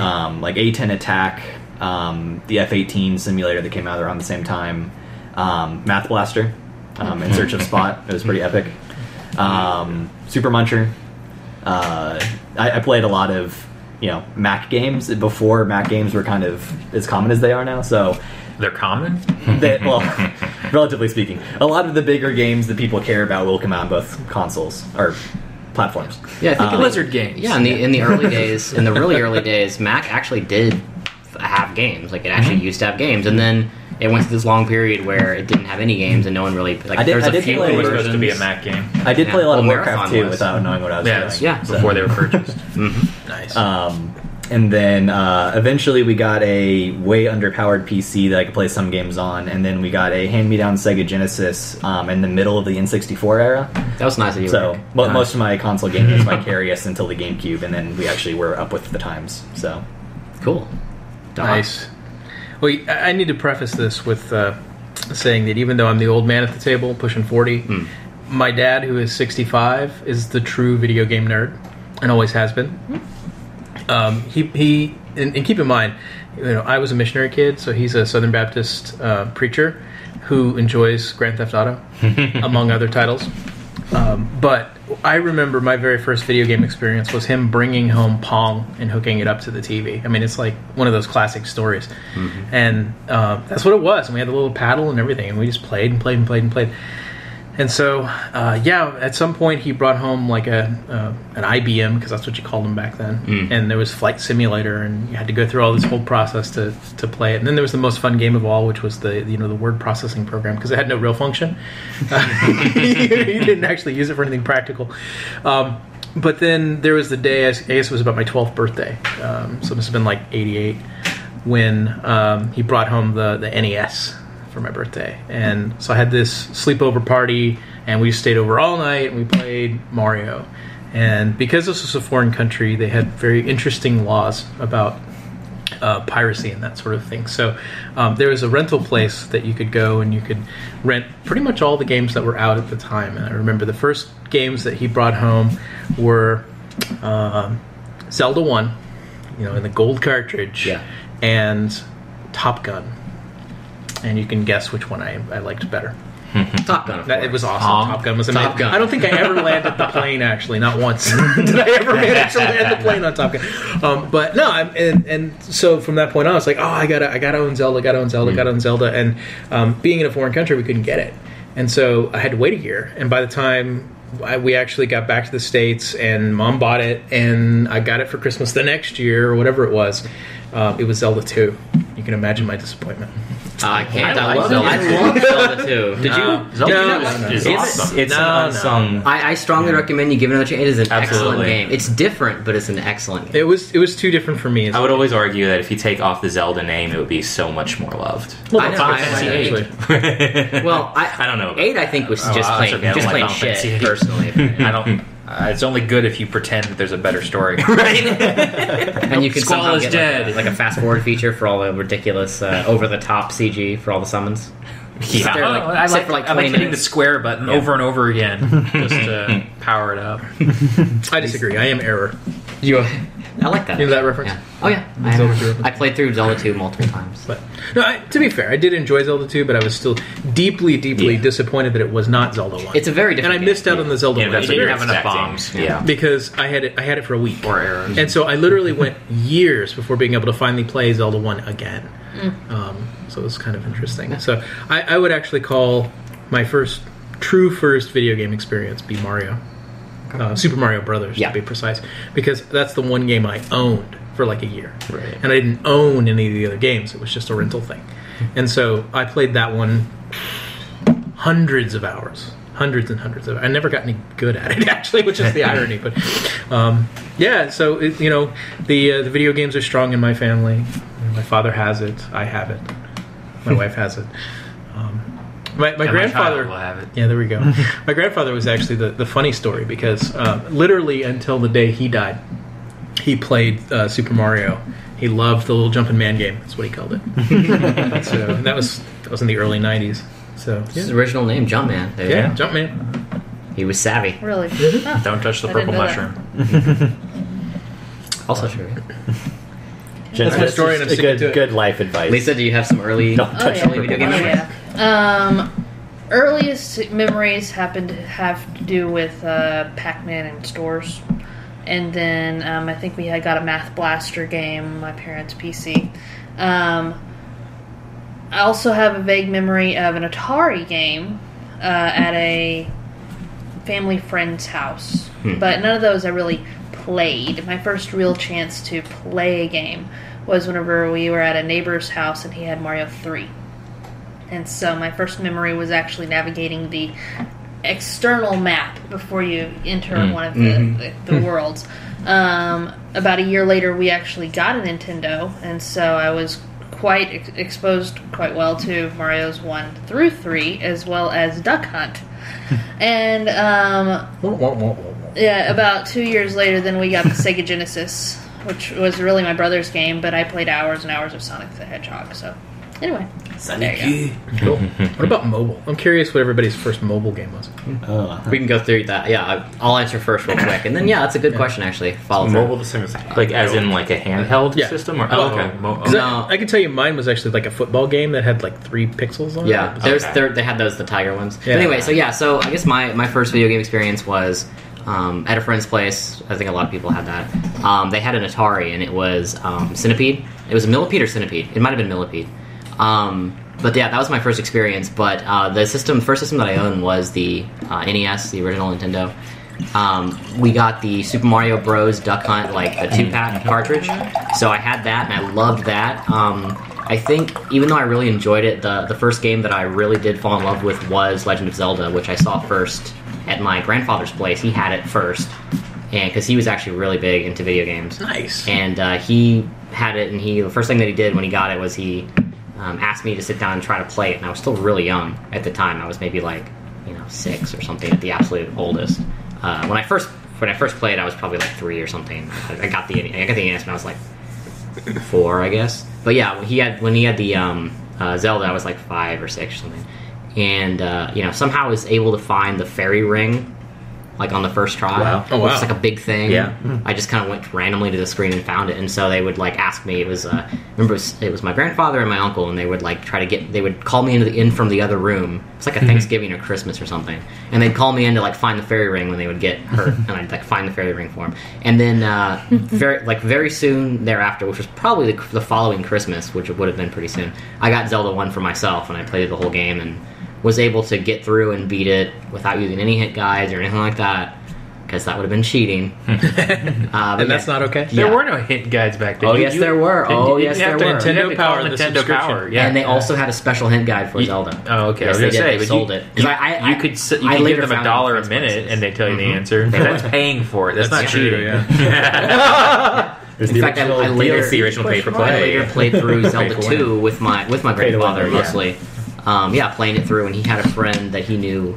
um, like A10 Attack, um, the F18 simulator that came out around the same time, um, Math Blaster, um, In Search of <laughs> Spot. It was pretty epic. Um, Super Muncher. Uh, I, I played a lot of you know Mac games before Mac games were kind of as common as they are now. So They're common? <laughs> they, well, relatively speaking, a lot of the bigger games that people care about will come out on both consoles or platforms. Yeah, I think Um, in the- Blizzard games. Yeah, in the in the early days, in the really <laughs> early days, Mac actually did have games. Like it actually Mm-hmm. used to have games, and then it went through this long period where it didn't have any games, and no one really like. I did- There's I a did few play- It was versions. supposed to be a Mac game. I did Yeah. play a lot of Well, Warcraft Marathon too was. without knowing what I was Yeah, doing. Yeah. before they were <laughs> purchased. Nice. Um, and then uh, eventually we got a way underpowered PC that I could play some games on, and then we got a hand-me-down Sega Genesis um, in the middle of the N64 era. That was nice of you. So Rick. mo- Nice. most of my console gaming was <laughs> vicarious until the GameCube, and then we actually were up with the times. So cool. Doc. Nice. Well, I need to preface this with uh, saying that even though I'm the old man at the table, pushing 40, my dad, who is 65, is the true video game nerd and always has been. Um, he, he and, and keep in mind, you know, I was a missionary kid, so he's a Southern Baptist uh, preacher who enjoys Grand Theft Auto, <laughs> among other titles. Um, but I remember my very first video game experience was him bringing home Pong and hooking it up to the TV. I mean, it's like one of those classic stories, and uh, that's what it was. And we had the little paddle and everything, and we just played and played and played and played. And so, uh, yeah, at some point he brought home like a uh, an IBM because that's what you called them back then. And there was Flight Simulator, and you had to go through all this whole process to, to play it. And then there was the most fun game of all, which was the you know the word processing program because it had no real function. <laughs> <laughs> you didn't actually use it for anything practical. Um, but then there was the day, I guess it was about my 12th birthday. Um, so this has been like 88. when um, he brought home the the NES for my birthday, and so I had this sleepover party, and we stayed over all night, and we played Mario. And because this was a foreign country, they had very interesting laws about uh, piracy and that sort of thing. So um, there was a rental place that you could go and you could rent pretty much all the games that were out at the time. And I remember the first games that he brought home were um Zelda One, you know, in the gold cartridge, Yeah. and Top Gun. And you can guess which one I, I liked better. <laughs> Top Gun. That, it was awesome. Tom. Top Gun was Top amazing. Gun. I don't think I ever landed the plane. Actually, not once <laughs> did I ever manage to land the plane on Top Gun. Um, but no, I'm, and and so from that point on, I was like, oh, I gotta I gotta own Zelda, gotta own Zelda, gotta own Zelda. And um, being in a foreign country, we couldn't get it, and so I had to wait a year. And by the time I, we actually got back to the states, and Mom bought it, and I got it for Christmas the next year or whatever it was. Um, it was Zelda Two. You can imagine my disappointment. I can't. I I, love love, Zelda. I love Zelda too. <laughs> Did No, you? Zelda No, is- no, no. It's- awesome. It's No, an no. I, I strongly recommend you give it another chance. It is an excellent game. It's different, but it's an excellent game. It was it was too different for me. I would always argue that if you take off the Zelda name, it would be so much more loved. well, I know, Final I- Fantasy I- actually. <laughs> Well, I, I don't know about Eight, I think, was Oh, just uh, playing, okay. Just like playing shit personally. <laughs> I don't. Uh, it's only good if you pretend that there's a better story. <laughs> Right? and you can Squall somehow is get dead. Like, a, like a fast forward feature for all the ridiculous, uh, over the top CG for all the summons. Yeah, there, Oh, I like, for like I like 20 hitting the square button over and over again just to <laughs> power it up. I disagree. I am error. You, I like that. You know that reference? Yeah. Oh yeah, I, Zelda 2 reference. I played through Zelda 2 multiple <laughs> times. But no, I, to be fair, I did enjoy Zelda 2, but I was still deeply, deeply Yeah. disappointed that it was not Zelda 1. It's a very different. and different. I game. missed out on the Zelda Yeah, 1 that's You what didn't you're have enough bombs. Yeah. because I had it. I had it for a week. Or arrows. And so I literally went years before being able to finally play Zelda 1 again. Um, so it was kind of interesting. So I, I would actually call my first, true first video game experience be Mario. Uh, Super Mario Brothers, Yeah. to be precise. Because that's the one game I owned for like a year. Right. And I didn't own any of the other games, it was just a rental thing. And so I played that one hundreds of hours. Hundreds and hundreds of I never got any good at it, <laughs> actually, which is the <laughs> irony. But um, yeah, so it, you know, the uh, the video games are strong in my family. My father has it. I have it. My <laughs> wife has it. My my And my grandfather child will have it. Yeah, there we go. <laughs> my grandfather was actually the, the funny story because uh, literally until the day he died, he played uh, Super Mario. He loved the little jumping man game. That's what he called it. <laughs> so and that was that was in the early '90s. So His original name, Jumpman. There you yeah. Jumpman. He was savvy. Really? Huh. Don't touch the I purple mushroom. <laughs> Also true. That's my story, and I'm a sticking good, to it. good life advice. Lisa, do you have some early, Don't Oh, touch yeah. the video game Oh, yeah. Um, earliest memories happen to have to do with uh, Pac-Man and stores, and then um, I think we had got a Math Blaster game, on my parents' PC. Um, I also have a vague memory of an Atari game uh, at a family friend's house, but none of those I really played. My first real chance to play a game was whenever we were at a neighbor's house and he had Mario 3. And so my first memory was actually navigating the external map before you enter one of the, the, the worlds. Um, about a year later, we actually got a Nintendo, and so I was quite ex- exposed quite well to Mario's 1 through 3, as well as Duck Hunt. <laughs> and um, yeah, about two years later, then we got the Sega Genesis, which was really my brother's game, but I played hours and hours of Sonic the Hedgehog. So, anyway, there you. Cool. What about mobile? I'm curious what everybody's first mobile game was. Oh, We can go through that. Yeah, I- I'll answer first real quick, and then yeah, that's a good question actually. Follow through. Mobile the same as Like as in like a handheld Yeah. system or Oh, okay. Mo- 'Cause No. I, I can tell you mine was actually like a football game that had like three pixels on Yeah, it. there's Okay. there, they had those the tiger ones. Yeah. Anyway, so yeah, so I guess my my first video game experience was um, at a friend's place. I think a lot of people had that. Um, they had an Atari, and it was um, Centipede. It was a Millipede or Centipede. It might have been Millipede. Um, but yeah, that was my first experience. But uh, the system, first system that I owned was the uh, NES, the original Nintendo. Um, we got the Super Mario Bros. Duck Hunt, like the two pack cartridge. So I had that, and I loved that. Um, I think even though I really enjoyed it, the the first game that I really did fall in love with was Legend of Zelda, which I saw first at my grandfather's place. He had it first, and because he was actually really big into video games. Nice. And uh, he had it, and he the first thing that he did when he got it was he um, asked me to sit down and try to play it. And I was still really young at the time. I was maybe like you know six or something at the absolute oldest. Uh, when I first when I first played, I was probably like three or something. I, I got the I got the NES when I was like four, I guess. But yeah, when he had when he had the um, uh, Zelda, I was like five or six or something, and uh, you know somehow was able to find the fairy ring. Like on the first try, Wow. Oh, which wow. is like a big thing. Yeah. I just kind of went randomly to the screen and found it, and so they would like ask me. It was uh, remember it was, it was my grandfather and my uncle, and they would like try to get. They would call me into the in from the other room. It's like a Thanksgiving or Christmas or something, and they'd call me in to like find the fairy ring when they would get <laughs> hurt, and I'd like find the fairy ring for them. And then uh, <laughs> very like very soon thereafter, which was probably the, the following Christmas, which would have been pretty soon. I got Zelda one for myself, and I played the whole game and was able to get through and beat it without using any hit guides or anything like that. Because that would have been cheating. <laughs> uh, but and that's yeah. not okay. There Yeah. were no hint guides back then. Oh, yes, you- there were. Oh, you yes, have there were. Nintendo to Power, the Nintendo. Power. Yeah, and they also had a special hint guide for You- Zelda. Oh, okay. Yes, I was they did. say, They sold you, it. 'Cause You, I- I- you could you I could give them a dollar a minute places. and they tell you Mm-hmm. the answer. That's <laughs> paying for it. That's, not true, cheating. There's <laughs> In the fact, I, original I later the original pay for I later played through Zelda 2 with my with my Pay to win, grandfather mostly. Um, yeah, playing it through, and he had a friend that he knew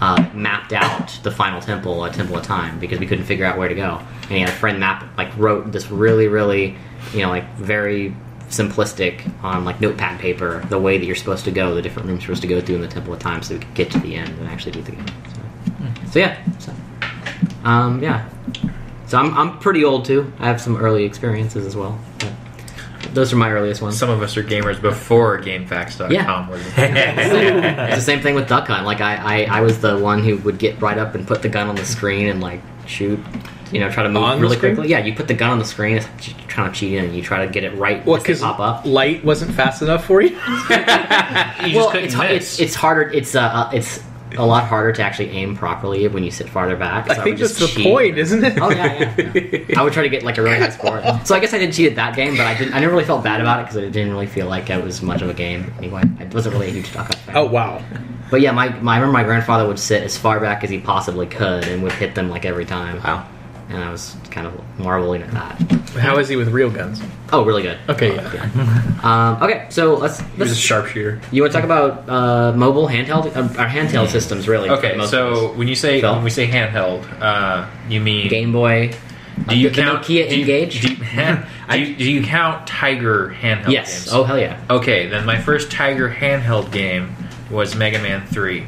uh, mapped out the final temple a temple of time because we couldn't figure out where to go. And he had a friend map like wrote this really really you know like very simplistic on like notepad paper the way that you're supposed to go, the different rooms you're supposed to go through in the temple of time, so we could get to the end and actually beat the game. So, so yeah, so um, yeah. So I'm, I'm pretty old too. I have some early experiences as well. But those are my earliest ones. Some of us are gamers before GameFAQs.com. Yeah. was- <laughs> it's the same thing with Duck Hunt. Like I, I, I was the one who would get right up and put the gun on the screen and like shoot. You know, try to move On really quickly. Yeah, you put the gun on the screen. It's like trying to cheat in, and you try to get it right What? as Because pop up. light wasn't fast enough for you. <laughs> You just well, couldn't it's, miss. it's it's harder. It's uh, uh, it's a lot harder to actually aim properly when you sit farther back. so I think just that's the point, isn't it? Oh yeah, yeah, yeah. <laughs> I would try to get like a really high score. So I guess I did cheat at that game, but I didn't. I never really felt bad about it because it didn't really feel like it was much of a game anyway. I wasn't really a huge Duck Hunt fan. Oh wow. But yeah, my, my I remember my grandfather would sit as far back as he possibly could and would hit them like every time. Wow. And I was kind of marveling at that. How is he with real guns? Oh, really good. Okay, yeah. Um, okay, so let's. He was a sharpshooter. you want to talk about uh, mobile handheld, uh, our handheld systems, really? Okay, most so us. when you say Phill? when we say handheld, uh, you mean Game Boy. do you the- the count Nokia do you- N-Gage? Do you, <laughs> do you, do you count Tiger handheld Yes. games? Oh hell yeah. Okay, then my first Tiger handheld game was Mega Man 3,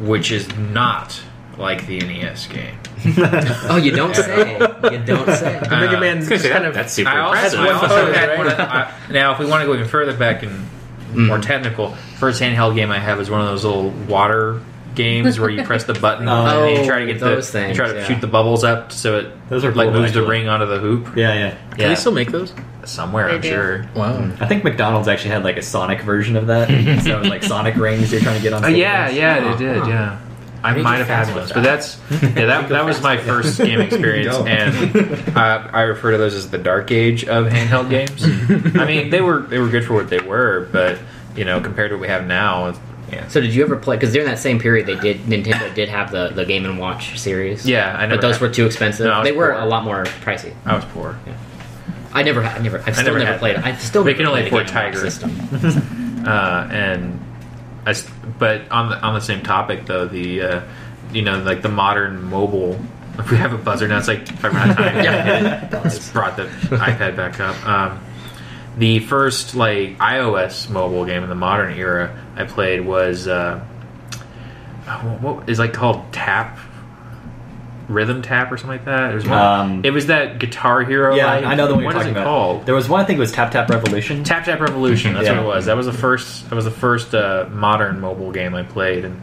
which is not like the NES game. <laughs> Oh, you don't say. You don't say. <laughs> The Mega Uh, Man just kind of That's super I also, impressive. I also had right? one of I- now, if we want to go even further back and mm. more technical, first handheld game I have is one of those little water games where you press the button <laughs> Oh, and you try to get those the, you try to yeah. shoot the bubbles up so it Those are like cool, moves the actually. ring onto the hoop. Yeah, yeah. Can Yeah, they still make those? somewhere They I'm do. sure. Wow. Hmm. I think McDonald's actually had like a Sonic version of that. so it was like Sonic rings you're trying to get on. Oh yeah, things. yeah, they did. Yeah, I Made might have had with those, but that's yeah, that that was my first game <laughs> experience, and <laughs> uh, I refer to those as the dark age of handheld games. <laughs> I mean, they were they were good for what they were, but you know, compared to what we have now, yeah, So did you ever play? Because during that same period, they did Nintendo did have the the Game and Watch series. yeah, I never. But those had- were too expensive. No, they were poor. a lot more pricey. I was poor. I never, I never, I've still never never, played. that. I still They never can only played a afford Game and Watch Tiger. system. uh, and I, but on the on the same topic though, the uh, you know like the modern mobile. If we have a buzzer now, it's like if I run out of time. Yeah. <laughs> Just brought the iPad back up. Um, the first like iOS mobile game in the modern era I played was uh, what what is like called Tap. Rhythm Tap or something like that. It was, one, Um, it was that Guitar Hero. Yeah, I know the one you're What is talking it about. called? There was one I think it was Tap Tap Revolution. Tap Tap Revolution. That's Yeah. what it was. That was the first. That was the first uh, modern mobile game I played, and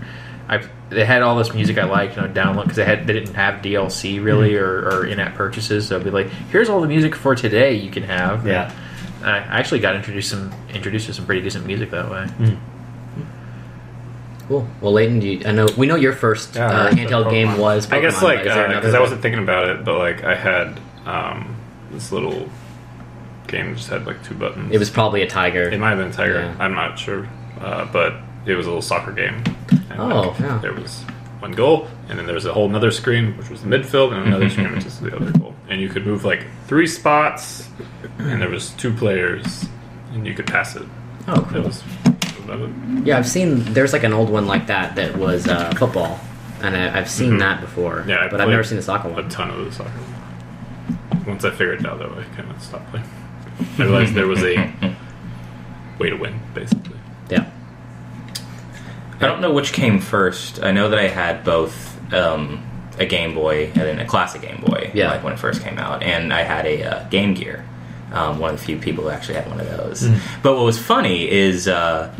I they had all this music I liked. You know, download because they had they didn't have DLC really Mm-hmm. or, or in-app purchases. So it'd be like, here's all the music for today you can have. Yeah. I actually got introduced some introduced to some pretty decent music that way. Cool. Well, Leighton, you, I know we know your first Yeah, uh, handheld Pokemon. game was. Pokemon, I guess like because another I wasn't thinking about it, but like I had um, this little game just had like two buttons. It was probably a Tiger. It might have been a Tiger. Yeah. I'm not sure, uh, but it was a little soccer game. And, Oh, like, yeah. There was one goal, and then there was a whole another screen which was the midfield, and another <laughs> screen which is the other goal. And you could move like three spots, and there was two players, and you could pass it. Oh, was, it was about it. Yeah, I've seen. There's like an old one like that that was uh, football, and I, I've seen that before. Mm-hmm. Yeah, I but I've never seen the soccer one. a one. ton of the soccer. Once I figured it out, though, I kind of stopped playing. I realized there was a <laughs> way to win, basically. Yeah. I don't know which came first. I know that I had both um, a Game Boy and then a classic Game Boy, Yeah. like when it first came out, and I had a uh, Game Gear. Um, one of the few people who actually had one of those. But what was funny is, uh,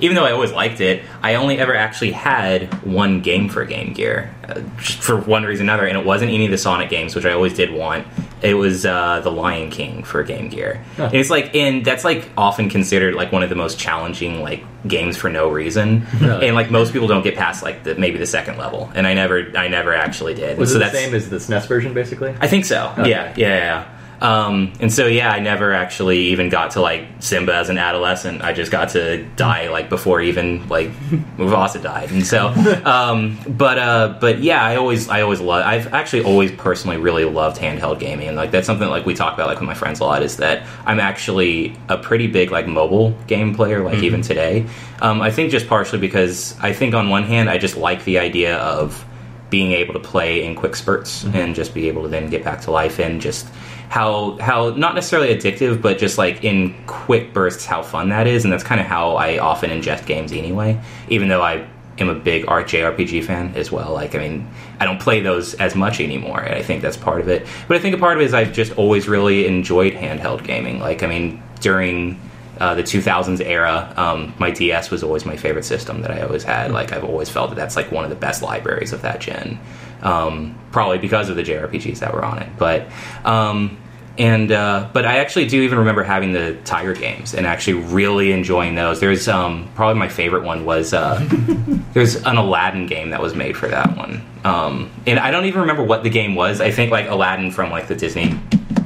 even though I always liked it, I only ever actually had one game for Game Gear, uh, for one reason or another, and it wasn't any of the Sonic games, which I always did want. It was uh, the Lion King for Game Gear. And it's like, and that's like often considered like one of the most challenging like games for no reason, Really? and like most people don't get past like the, maybe the second level, and I never, I never actually did. Was so it the same as the SNES version, basically? I think so. Okay. Yeah, yeah, yeah. Um, and so yeah, I never actually even got to like Simba as an adolescent. I just got to die like before even like Mufasa died. And so, <laughs> um, but uh, but yeah, I always I always love. I've actually always personally really loved handheld gaming. And like that's something like we talk about like with my friends a lot. Is that I'm actually a pretty big like mobile game player. Like even today, um, I think just partially because I think on one hand I just like the idea of being able to play in quick spurts and just be able to then get back to life and just how how not necessarily addictive but just like in quick bursts how fun that is and that's kind of how I often ingest games anyway even though I am a big art JRPG fan as well. Like I mean I don't play those as much anymore and I think that's part of it. But I think a part of it is I've just always really enjoyed handheld gaming. Like I mean during uh, the 2000s era, um, my DS was always my favorite system that I always had. Like I've always felt that that's like one of the best libraries of that gen, um, probably because of the JRPGs that were on it. But um, and uh, but I actually do even remember having the Tiger games and actually really enjoying those. There's um, probably my favorite one was uh, <laughs> there's an Aladdin game that was made for that one, um, and I don't even remember what the game was. I think like Aladdin from like the Disney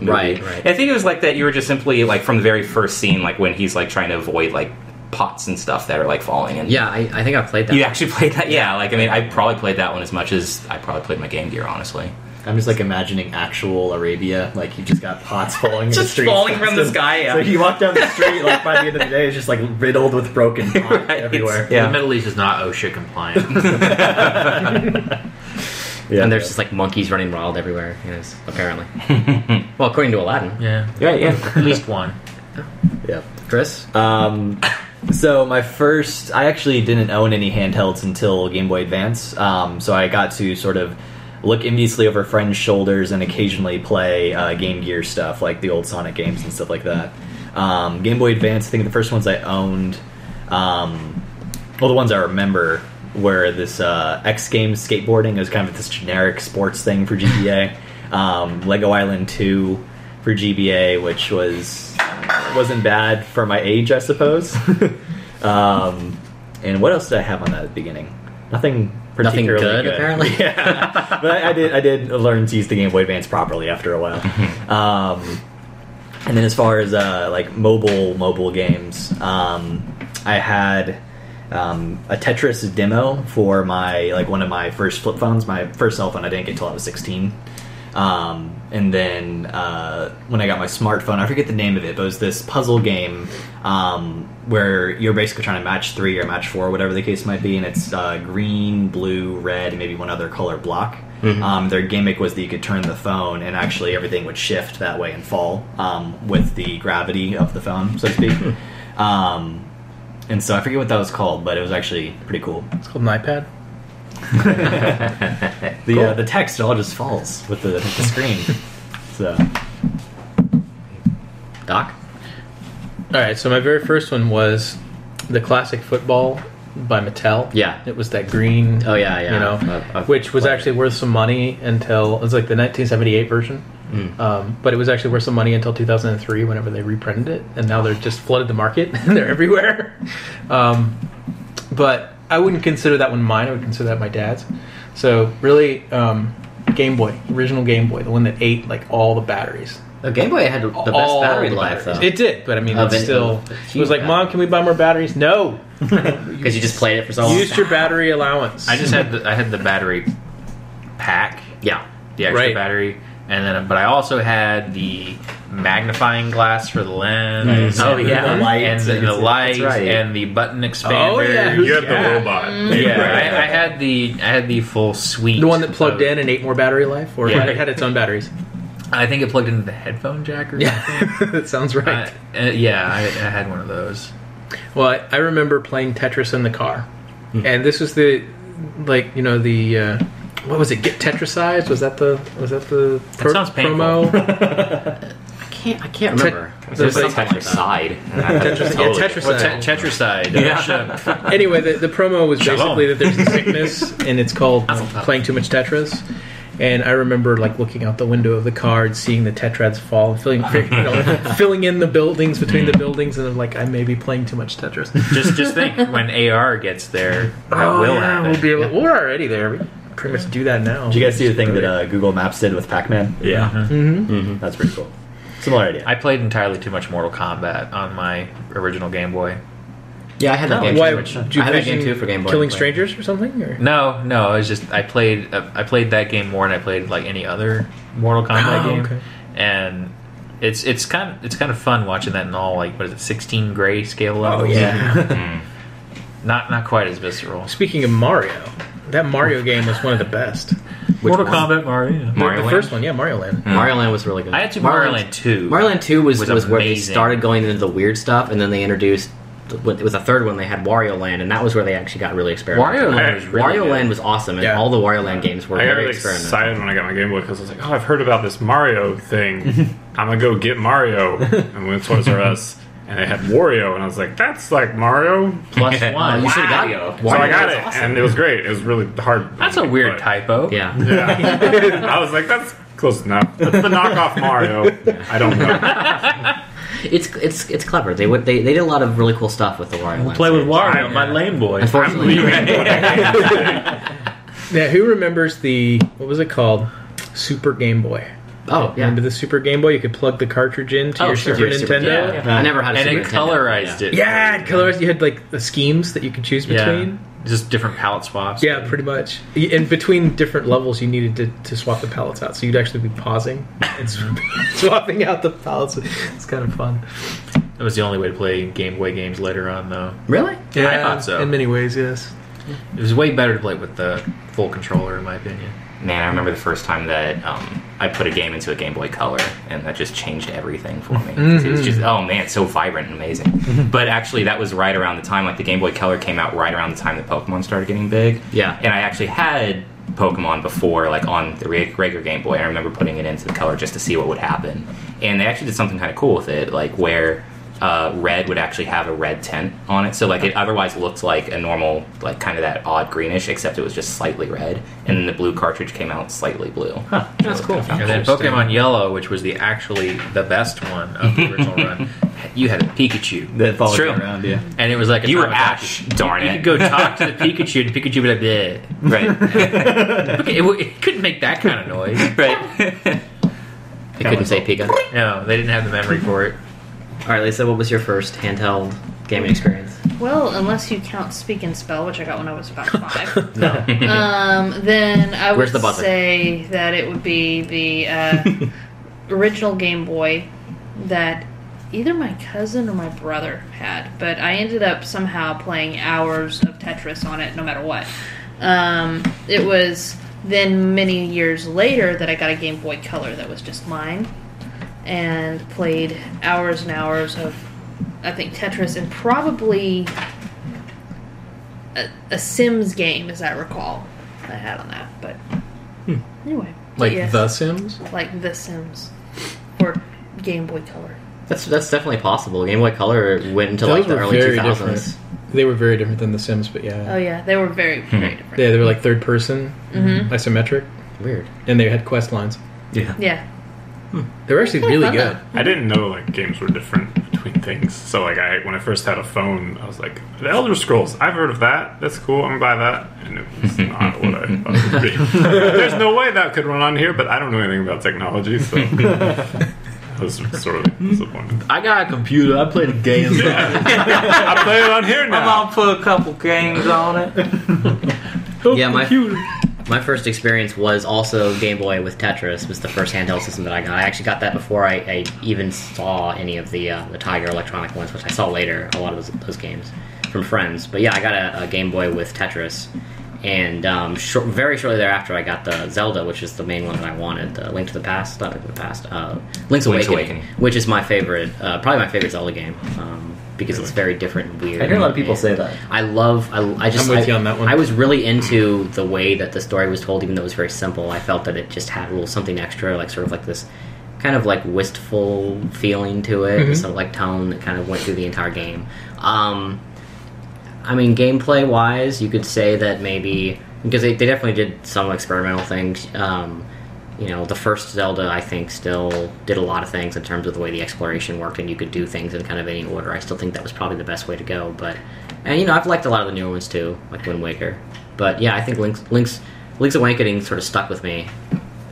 movie. Right, right. I think it was like that. You were just simply like from the very first scene, like when he's like trying to avoid like pots and stuff that are like falling. And Yeah, I, I think I played that. you actually played that. Yeah, like I mean, I probably played that one as much as I probably played my Game Gear. Honestly, I'm just like imagining actual Arabia, like you just got pots falling in the Just street, falling from the sky, yeah. So you walk down the street, like by the end of the day, it's just like riddled with broken pots <laughs> Right. everywhere. The Middle East is not OSHA compliant. <laughs> <laughs> Yeah, and there's just like monkeys running wild everywhere. Yes, apparently. <laughs> well, according to Aladdin. yeah, yeah, yeah. at least one. <laughs> yeah. Chris. Um, so my first, I actually didn't own any handhelds until Game Boy Advance. Um, so I got to sort of look enviously over friends' shoulders and occasionally play uh, Game Gear stuff like the old Sonic games and stuff like that. Um, Game Boy Advance, I think the first ones I owned, um, well, the ones I remember were this uh, X Games skateboarding. Was kind of this generic sports thing for GBA. <laughs> um, Lego Island 2 for GBA, which was wasn't bad for my age, I suppose. <laughs> um, and what else did I have on that at the beginning? Nothing Nothing good, good, apparently. <laughs> Yeah, but I, I did. I did learn to use the Game Boy Advance properly after a while. um, and then as far as uh, like mobile mobile games, um, I had um, a Tetris demo for my like one of my first flip phones. My first cell phone I didn't get until I was sixteen. Um, and then uh, when I got my smartphone, I forget the name of it, but it was this puzzle game um, where you're basically trying to match three or match four, whatever the case might be, and it's uh, green, blue, red, and maybe one other color block. Um, their gimmick was that you could turn the phone and actually everything would shift that way and fall um, with the gravity of the phone, so to speak. And so I forget what that was called, but it was actually pretty cool. It's called an iPad. <laughs> The uh, the text all just falls with the, the screen. <laughs> So Doc. All right, so my very first one was the classic football by Mattel. Yeah. it was that green. Oh, yeah, yeah. You know, I've- I've which was actually worth some money until it was like the 1978 version. Mm. Um, but it was actually worth some money until 2003, whenever they reprinted it, and now they're just flooded the market and <laughs> they're everywhere. Um, but I wouldn't consider that one mine. I would consider that my dad's. So really, um, Game Boy, original Game Boy, the one that ate like all the batteries. The Game Boy had the best All battery the life, though. It did, but I mean, it's it- still. It was like, huge Mom, can we buy more batteries? No. <laughs> <laughs> Because you just played it for so long. Used your battery allowance. I just had the, I had the battery pack, yeah. the extra Right. battery, and then but I also had the magnifying glass for the lens. Oh, and, yeah. and The lights, the, you can see- light right. and the button expander. Oh, yeah. You had Yeah. the robot. Yeah, I, I had the I had the full suite. the one that plugged of- in and ate more battery life, or Yeah. it had its own batteries. I think it plugged into the headphone jack or something. Yeah, <laughs> that sounds right. Uh, uh, yeah, I, I had one of those. Well, I, I remember playing Tetris in the car, Hmm. and this was the like you know the uh, what was it? Get Tetrisized? Was that the was that the That sounds painful. promo? <laughs> I can't. I can't remember. There's There's like something like side. Tetris, <laughs> yeah, Tetrisized. Well, te- Tetricide. uh, Yeah. <laughs> anyway, the, the promo was basically that there's a sickness, and it's called um, playing too much Tetris. And I remember like looking out the window of the car and seeing the tetrads fall, filling you know, filling in the buildings between the buildings, and I'm like, I may be playing too much Tetris. just just think when AR gets there, that Oh, will yeah, happen. we'll be able. We're already there. We pretty much do that now. Did you guys see the thing that uh, Google Maps did with Pac-Man? yeah. Mm-hmm. That's pretty cool. Similar idea. I played entirely too much Mortal Kombat on my original Game Boy. Yeah, I had that game Why? too. did you I had that game too for Game Boy. Killing strangers or something? Or? No, no, it was just I played uh, I played that game more than I played like any other Mortal Kombat Oh, game, okay. and it's it's kind of it's kind of fun watching that in all like what is it 16 grayscale Oh levels? yeah. <laughs> not not quite as visceral. Speaking of Mario, that Mario game was one of the best. Mortal Kombat Mario. The, Mario the Land? first one, yeah, Mario Land. Hmm. Mario Land was really good. I had Super Mario Land 2. Mario Land Two was was was, where they started going into the weird stuff, and then they introduced. It was the third one. They had Wario Land, and that was where they actually got really experimental. Wario Land was <laughs> really Wario good. Land was awesome, and Yeah. all the Wario Land games were I got very really experimental. excited when I got my Game Boy because I was like, "Oh, I've heard about this Mario thing. <laughs> I'm gonna go get Mario." <laughs> and we went to Toys R Us, and they had Wario, and I was like, "That's like Mario." Plus Oh, <laughs> one. you should have Wario. got So I got it, awesome. and it was great. It was really hard. That's a weird but- typo. Yeah, Yeah, I was like, "That's close enough." That's the knockoff Mario. I don't know. <laughs> it's it's it's clever. They would they, they did a lot of really cool stuff with the Wario Land. Play with series. Wario, my lame boy. Unfortunately, <laughs> Yeah, who remembers the what was it called? Super Game Boy. Oh yeah. Remember the Super Game Boy? You could plug the cartridge into Oh, your sure. Super Your Super- Nintendo. yeah. I never had a and Super it Nintendo, colorized yeah. it. Yeah, it colorized. You had like the schemes that you could choose Yeah. between. Just different palette swaps. Yeah, pretty much. In between different levels, you needed to, to swap the palettes out, so you'd actually be pausing <laughs> and <laughs> swapping out the palettes. It's kind of fun. That was the only way to play Game Boy games later on, though. Really? Yeah, I thought so. In many ways, yes. It was way better to play with the full controller, in my opinion. Man, I remember the first time that um, I put a game into a Game Boy Color, and that just changed everything for me. It was just, oh man, it's so vibrant and amazing. but actually, that was right around the time, like the Game Boy Color came out right around the time that Pokemon started getting big. Yeah. And I actually had Pokemon before, like on the reg- regular Game Boy. I remember putting it into the Color just to see what would happen. And they actually did something kind of cool with it, like where uh, red would actually have a red tint on it. So like it otherwise looked like a normal, like kind of that odd greenish, except it was just slightly red. And then the blue cartridge came out slightly blue. That's cool. And then Pokemon Yellow, which was the actually the best one of the original <laughs> run, you had a Pikachu. That followed True. you around, yeah. And it was like a You were Tamagotchi. Ash, darn You it. could go talk to the Pikachu, and Pikachu would be like, "Bleh." Right. <laughs> Okay, it, it couldn't make that kind of noise. <laughs> right. They couldn't say Pika. No, they didn't have the memory for it. Right, Lisa, what was your first handheld gaming experience? Well, unless you count Speak and Spell, which I got when I was about five, <laughs> No. um, then I would the buzzer? say that it would be the uh, <laughs> original Game Boy that either my cousin or my brother had, but I ended up somehow playing hours of Tetris on it, no matter what. Um, it was then many years later that I got a Game Boy Color that was just mine, and played hours and hours of, I think Tetris and probably a, a Sims game, as I recall, I had on that. But hmm. anyway, Like yes, The Sims? like The Sims Or Game Boy Color. That's that's definitely possible. Game Boy Color went into Those like the early 2000s. different. They were very different than The Sims, but yeah. Oh yeah, they were very hmm. very different. Yeah, they were like third person, mm-hmm. isometric, Weird. and they had quest lines. Yeah. Yeah, Hmm. They were actually Kinda really good. though. I didn't know like games were different between between things. So like I when I first had a phone, I was like, the Elder Scrolls. I've heard of that. That's cool. I'm gonna buy that. And it was <laughs> not what I thought it would be. There's no way that could run on here, but I don't know anything about technology, so <laughs> I was sort of disappointed. I got a computer. I play the games. <laughs> I play it on here I'm now. gonna put a couple games on it. Yeah, my my first experience was also Game Boy with Tetris. Was the first handheld system that I got. I actually got that before I, I even saw any of the uh, the Tiger Electronic ones, which I saw later. A lot of those, those games from friends. But yeah, I got a, a Game Boy with Tetris, and um, short, very shortly thereafter, I got the Zelda, which is the main one that I wanted. The Link to the Past, not Link to the Past. Uh, Link's, Link's Awakening, Awakening. which is my favorite, uh, probably my favorite Zelda game. Um, because it's very different and weird. I hear a lot of people say that. I love. I, I just. I'm with I, you on that one. I was really into the way that the story was told, even though it was very simple. I felt that it just had a little something extra, like sort of like this kind of like wistful feeling to it, this sort of like tone that kind of went through the entire game. Um, I mean, gameplay wise, you could say that maybe because they, they definitely did some experimental things. Um, you know, the first Zelda, I think, still did a lot of things in terms of the way the exploration worked, and you could do things in kind of any order. I still think that was probably the best way to go. But, and you know, I've liked a lot of the newer ones too, like Wind Waker. But yeah, I think Link's Link's Link's Awakening sort of stuck with me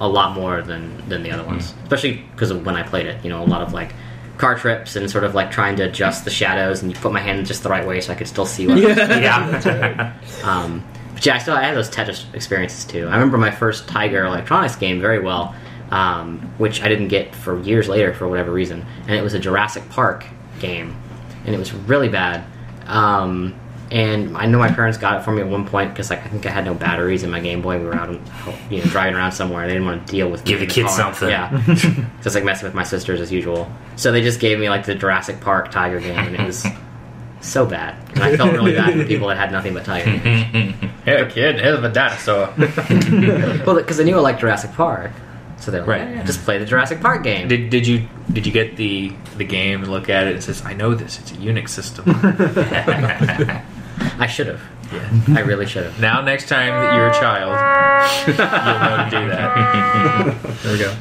a lot more than than the other ones, especially because of when I played it. You know, a lot of like car trips and sort of like trying to adjust the shadows and you put my hand just the right way so I could still see what. <laughs> Yeah. <laughs> Um, but yeah, I still I had those Tetris experiences too. I remember my first Tiger Electronics game very well, um, which I didn't get for years later for whatever reason, and it was a Jurassic Park game, and it was really bad. Um, and I know my parents got it for me at one point because like I think I had no batteries in my Game Boy. We were out, you know, driving around somewhere. They didn't want to deal with Give the kids calling- something. Yeah, <laughs> just like messing with my sisters as usual. So they just gave me like the Jurassic Park Tiger game, and it was so bad. And I felt really bad for people that had nothing but Tiger games. <laughs> Hey, kid, here's a dinosaur. Well, because they knew I liked Jurassic Park, so they're like, Right. "Yeah, just play the Jurassic Park game. Did, did you did you get the the game and look at it? It says, "I know this. It's a Unix system." <laughs> I should have. Yeah. I really should have. now, next time that you're a child, you'll know to do that. <laughs> there we go.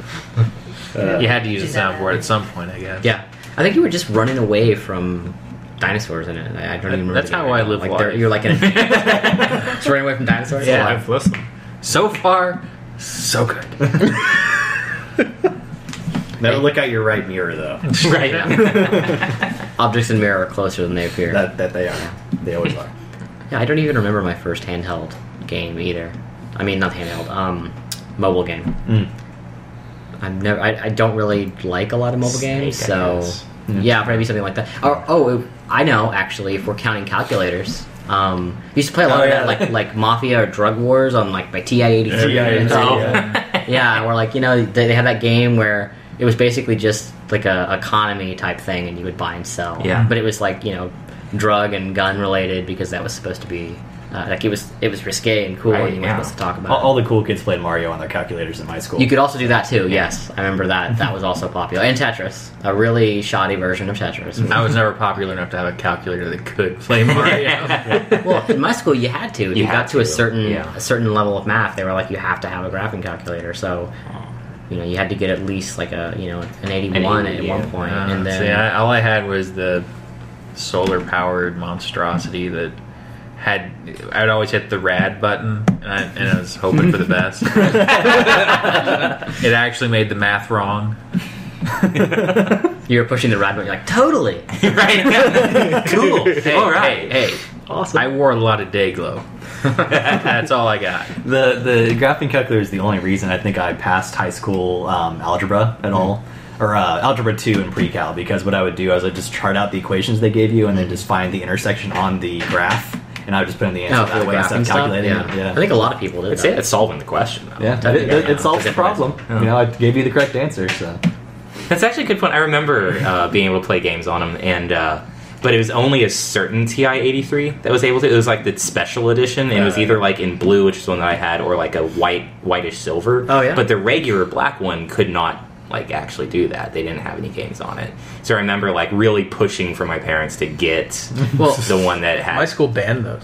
Uh, you had to use a soundboard at some point, I guess. Yeah, I think you were just running away from dinosaurs in it. I, I don't even remember. That's the how I live like life. You're like in a, <laughs> just running away from dinosaurs. Yeah. I've listened. So far, so good. <laughs> Never look out your right mirror though. <laughs> right. Objects in mirror are closer than they appear. that that they are. They always are. yeah, I don't even remember my first handheld game either. I mean, not handheld. Um, mobile game. Mm. I'm never. I, I don't really like a lot of mobile games, Snake, I so guess. yeah, maybe something like that. Or oh, I know actually. If we're counting calculators, um, we used to play a lot Oh, of yeah. that, like like Mafia or Drug Wars on like my TI eighty three. TI-83, Yeah, or <laughs> like you know they, they had that game where it was basically just like a economy type thing, and you would buy and sell. Yeah. but it was like you know drug and gun related because that was supposed to be uh, like it was it was risque and cool, Right, and you weren't yeah. supposed to talk about. All, it. all the cool kids played Mario on their calculators in my school. You could also do that too. Yes, I remember that. That was also popular. And Tetris, a really shoddy version of Tetris. I was never popular enough to have a calculator that could play <laughs> Mario. well, in my school, you had to. If you, You got had to a certain yeah. a certain level of math, they were like, you have to have a graphing calculator. So, you know, you had to get at least like a you know an eighty one An at 80, one point, Uh, and then see, I, all I had was the solar powered monstrosity that had. I'd always hit the rad button, and I, and I was hoping for the best. <laughs> it actually made the math wrong. you were pushing the rad button. You're like, totally. <laughs> <laughs> right. cool. Hey, All right. hey, hey. awesome. I wore a lot of day glow. That's all I got. the the graphing calculator is the only reason I think I passed high school um, algebra at all, or uh, algebra two and pre-cal. Because what I would do is I'd just chart out the equations they gave you, and then just find the intersection on the graph, and I would just put in the answer Oh, that the way instead of calculating Yeah. it. Yeah. I think a lot of people did It's, that. it's solving the question. Though. yeah, it, it, it solves the problem. Yeah. You know, I gave you the correct answer. So That's actually a good point. I remember uh, being able to play games on them, and uh, but it was only a certain TI eighty three that was able to. It was like the special edition, and it was either like in blue, which is the one that I had, or like a white, whitish silver. Oh, yeah? But the regular black one could not like actually do that. They didn't have any games on it. So I remember like really pushing for my parents to get <laughs> Well, the one that had. My school banned those.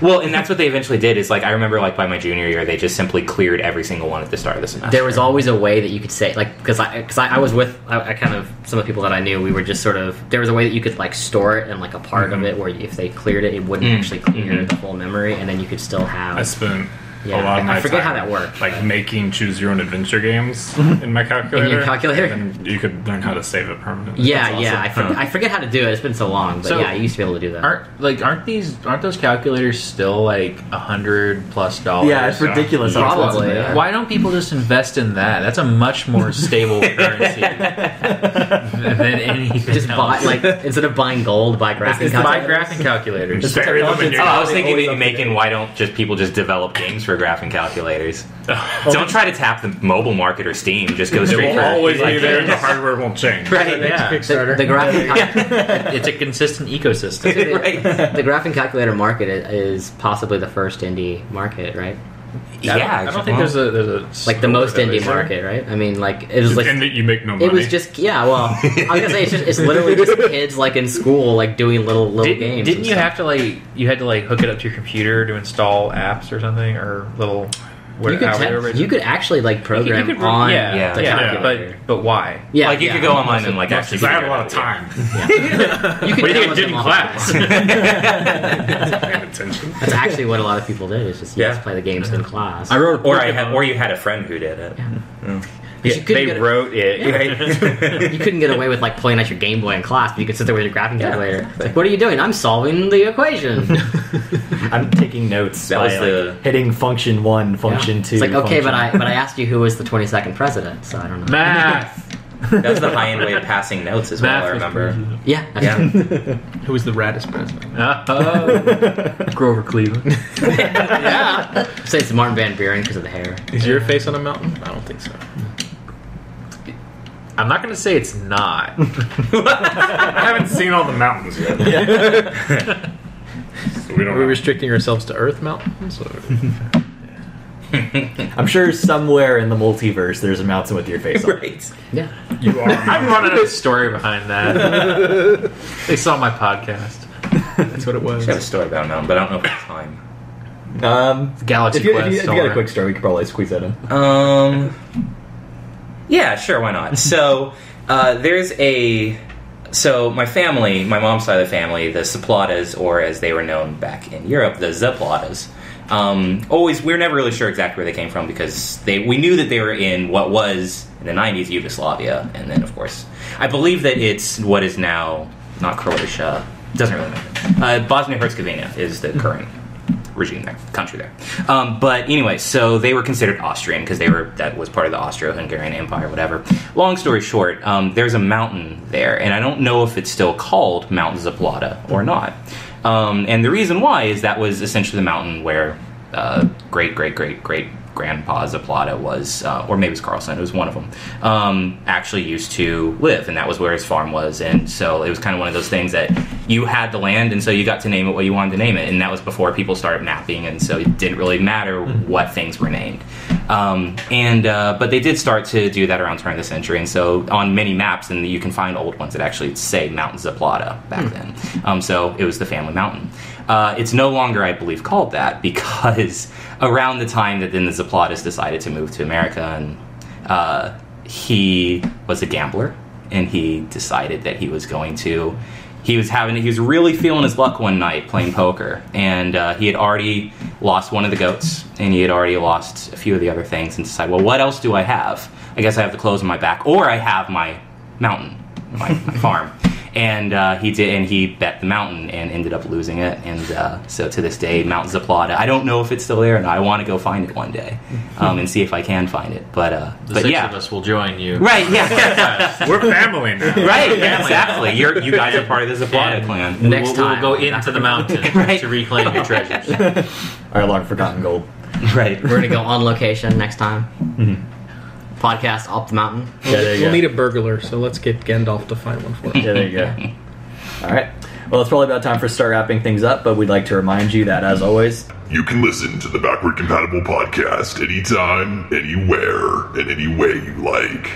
well, and that's what they eventually did. Is like I remember, like by my junior year, they just simply cleared every single one at the start of the semester. There was always a way that you could say like because I because I, I was with I, I kind of some of the people that I knew we were just sort of there was a way that you could like store it and like a part Mm-hmm. of it where if they cleared it it wouldn't Mm. actually clear Mhm. the whole memory and then you could still have a spent Yeah, a lot of I- my I forget time, how that worked. Like making choose your own adventure games <laughs> in my calculator. In your calculator? And then you could learn how to save it permanently. yeah That's yeah I, awesome. forget, I forget how to do it it's been so long but So- yeah I used to be able to do that Aren't like aren't these aren't those calculators still like a hundred plus dollars? Yeah, it's ridiculous. how Probably, expensive yeah. Why don't people just invest in that? That's a much more stable <laughs> currency <laughs> than anything. just buy like instead of buying gold buy graphing It's buy calculators. graphing calculators. It's Bury them in technology- your- Oh, I was thinking up that to making date. why don't just people just develop games for graphing calculators? <laughs> don't try to tap the mobile market or Steam. Just go It straight will for always like be there. and The <laughs> hardware won't change. Right. Yeah. the, Kickstarter. the graphing <laughs> cal- it's a consistent ecosystem. right. the graphing calculator market is possibly the first indie market right Yeah. I don't, I don't think well, there's a there's a like the most indie there. market right I mean like it was like and that you make no money. It was just yeah. Well, <laughs> I was gonna say it's just it's literally just kids like in school like doing little little Didn't, games. didn't you stuff. have to like you had to like hook it up to your computer to install apps or something or little what, You could, however te- it you could actually like program you could- on yeah, Yeah. the yeah, calculator. but but why? yeah, like you yeah. could go online and like actually. because I had a lot of out, time. <laughs> You could What do you think I did in class? Paying. <laughs> That's actually what a lot of people did. Is just you Yeah. just play the games in class. I wrote a Or I had, or you had a friend who did it. But mm. Yeah, you couldn't they get- wrote it. Right? <laughs> you couldn't get away with like pulling out your Game Boy in class, but you could sit there with your graphing Yeah. calculator. It's like, what are you doing? I'm solving the equation. <laughs> I'm taking notes That by was like, the- hitting function one, function Yeah. two. It's like okay, but I but I asked you who was the 22nd president, so I don't know. Math. <laughs> That was the high end way of passing notes as well. Math I was remember. Yeah, that's Yeah. Who was the raddest president? Oh. Grover Cleveland. yeah. Say it's Martin Van Buren because of the hair. Is your face on a mountain? I don't think so. I'm not going to say it's not. <laughs> I haven't seen all the mountains yet. So we don't Are we know. restricting ourselves to Earth mountains? Or? <laughs> I'm sure somewhere in the multiverse there's a mountain with your face on. it. Right. Yeah. You are. <laughs> I'm running a story behind that. they saw my podcast. That's what it was. I have a story about a mountain, but I don't know if it's time. Um, Galaxy if you, if you, if you got a quick story, we could probably squeeze that in. Um. Yeah, sure. Why not? So <laughs> uh, there's a. So my family, my mom's side of the family, the Zaplatas, or as they were known back in Europe, the Zaplatas. Um, always, we are never really sure exactly where they came from because they we knew that they were in what was in the '90s Yugoslavia, and then of course, I believe that it's what is now not Croatia. Doesn't really matter. Uh, Bosnia Herzegovina is the current regime there, country there. Um, but anyway, so they were considered Austrian because they were that was part of the Austro-Hungarian Empire, whatever. Long story short, um, there's a mountain there, and I don't know if it's still called Mount Zaplata or not. Um, and the reason why is that was essentially the mountain where uh, great, great, great, great grandpa Zaplata was, uh, or maybe it's Carlson, it was one of them, um, actually used to live, and that was where his farm was. And so it was kind of one of those things that you had the land, and so you got to name it what you wanted to name it. And that was before people started mapping, and so it didn't really matter what things were named. Um, and uh, but they did start to do that around turn of the century, and so on many maps, and you can find old ones that actually say Mount Zaplata back then. Um, so it was the family mountain. Uh, it's no longer, I believe, called that <laughs> because around the time that then the Zaplatas decided to move to America, and uh, he was a gambler, and he decided that he was going to. He was having. He was really feeling his luck one night playing poker, and uh, he had already lost one of the goats, and he had already lost a few of the other things, and decided, well, what else do I have? I guess I have the clothes on my back, or I have my mountain, my, my <laughs> farm. And uh, he did, and he bet the mountain and ended up losing it. And uh, so to this day, Mount Zaplata. I don't know if it's still there, and I want to go find it one day um, and see if I can find it. But uh, The but six yeah, of us will join you. right, yeah, <laughs> We're family now. <laughs> right, yeah, exactly. You're you guys are part of the Zaplata And clan. we'll, Next time we'll go into the mountain <laughs> Right. to reclaim your treasures. Our long forgotten gold. Right. We're gonna go on location next time. Podcast up the mountain. Yeah, there you We'll go. need a burglar, so let's get Gandalf to find one for us. Yeah, there you go. <laughs> All right. Well, it's probably about time for us to start wrapping things up, but we'd like to remind you that, as always, You can listen to the Backward Compatible podcast anytime, anywhere, and any way you like.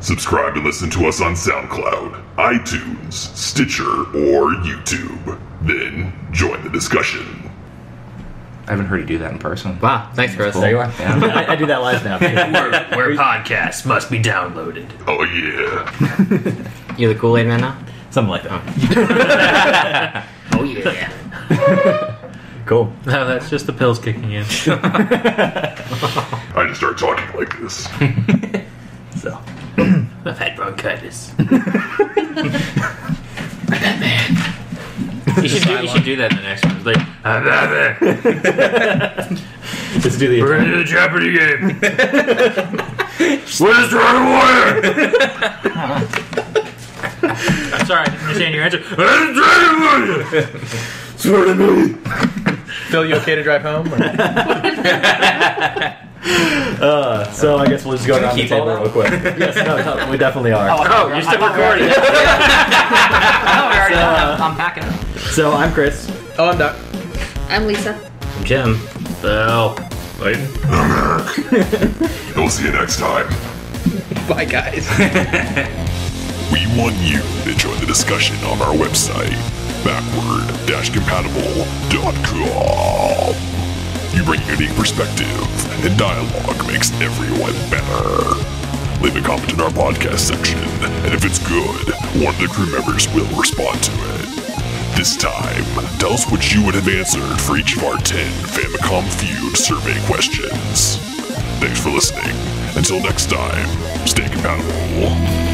Subscribe and listen to us on SoundCloud, iTunes, Stitcher, or YouTube. Then join the discussion. I haven't heard you do that in person. Wow, thanks, Chris. There you are. Yeah. <laughs> I, I do that live now. <laughs> Where podcasts must be downloaded. Oh yeah. <laughs> You're the Kool Aid Man now? Something like that. Oh. oh yeah. Cool. No, that's just the pills kicking in. I just start talking like this. So <clears throat> I've had bronchitis. You should, do, you should do that in the next one. It's like, "I'm Batman." <laughs> let's do the. We're gonna do the Jeopardy game. what is Dragon Warrior? I'm sorry, I didn't understand your answer. What is Dragon Warrior? Phill, you okay to drive home? <laughs> or- <laughs> Uh, so I guess we'll just go around the keep all table real quick. <laughs> yes, no, no, we definitely are. Oh, you're still recording. <laughs> Oh, we already Uh, I'm packing. So I'm Chris. oh, I'm Doc. I'm Lisa. I'm Jim. Phill. Leighton? We'll see you next time. Bye, guys. We want you to join the discussion on our website, backward-compatible.com. You bring unique perspective, and dialogue makes everyone better. Leave a comment in our podcast section, and if it's good, one of the crew members will respond to it. This time, tell us what you would have answered for each of our 10 Famicom Feud survey questions. Thanks for listening. Until next time, stay compatible.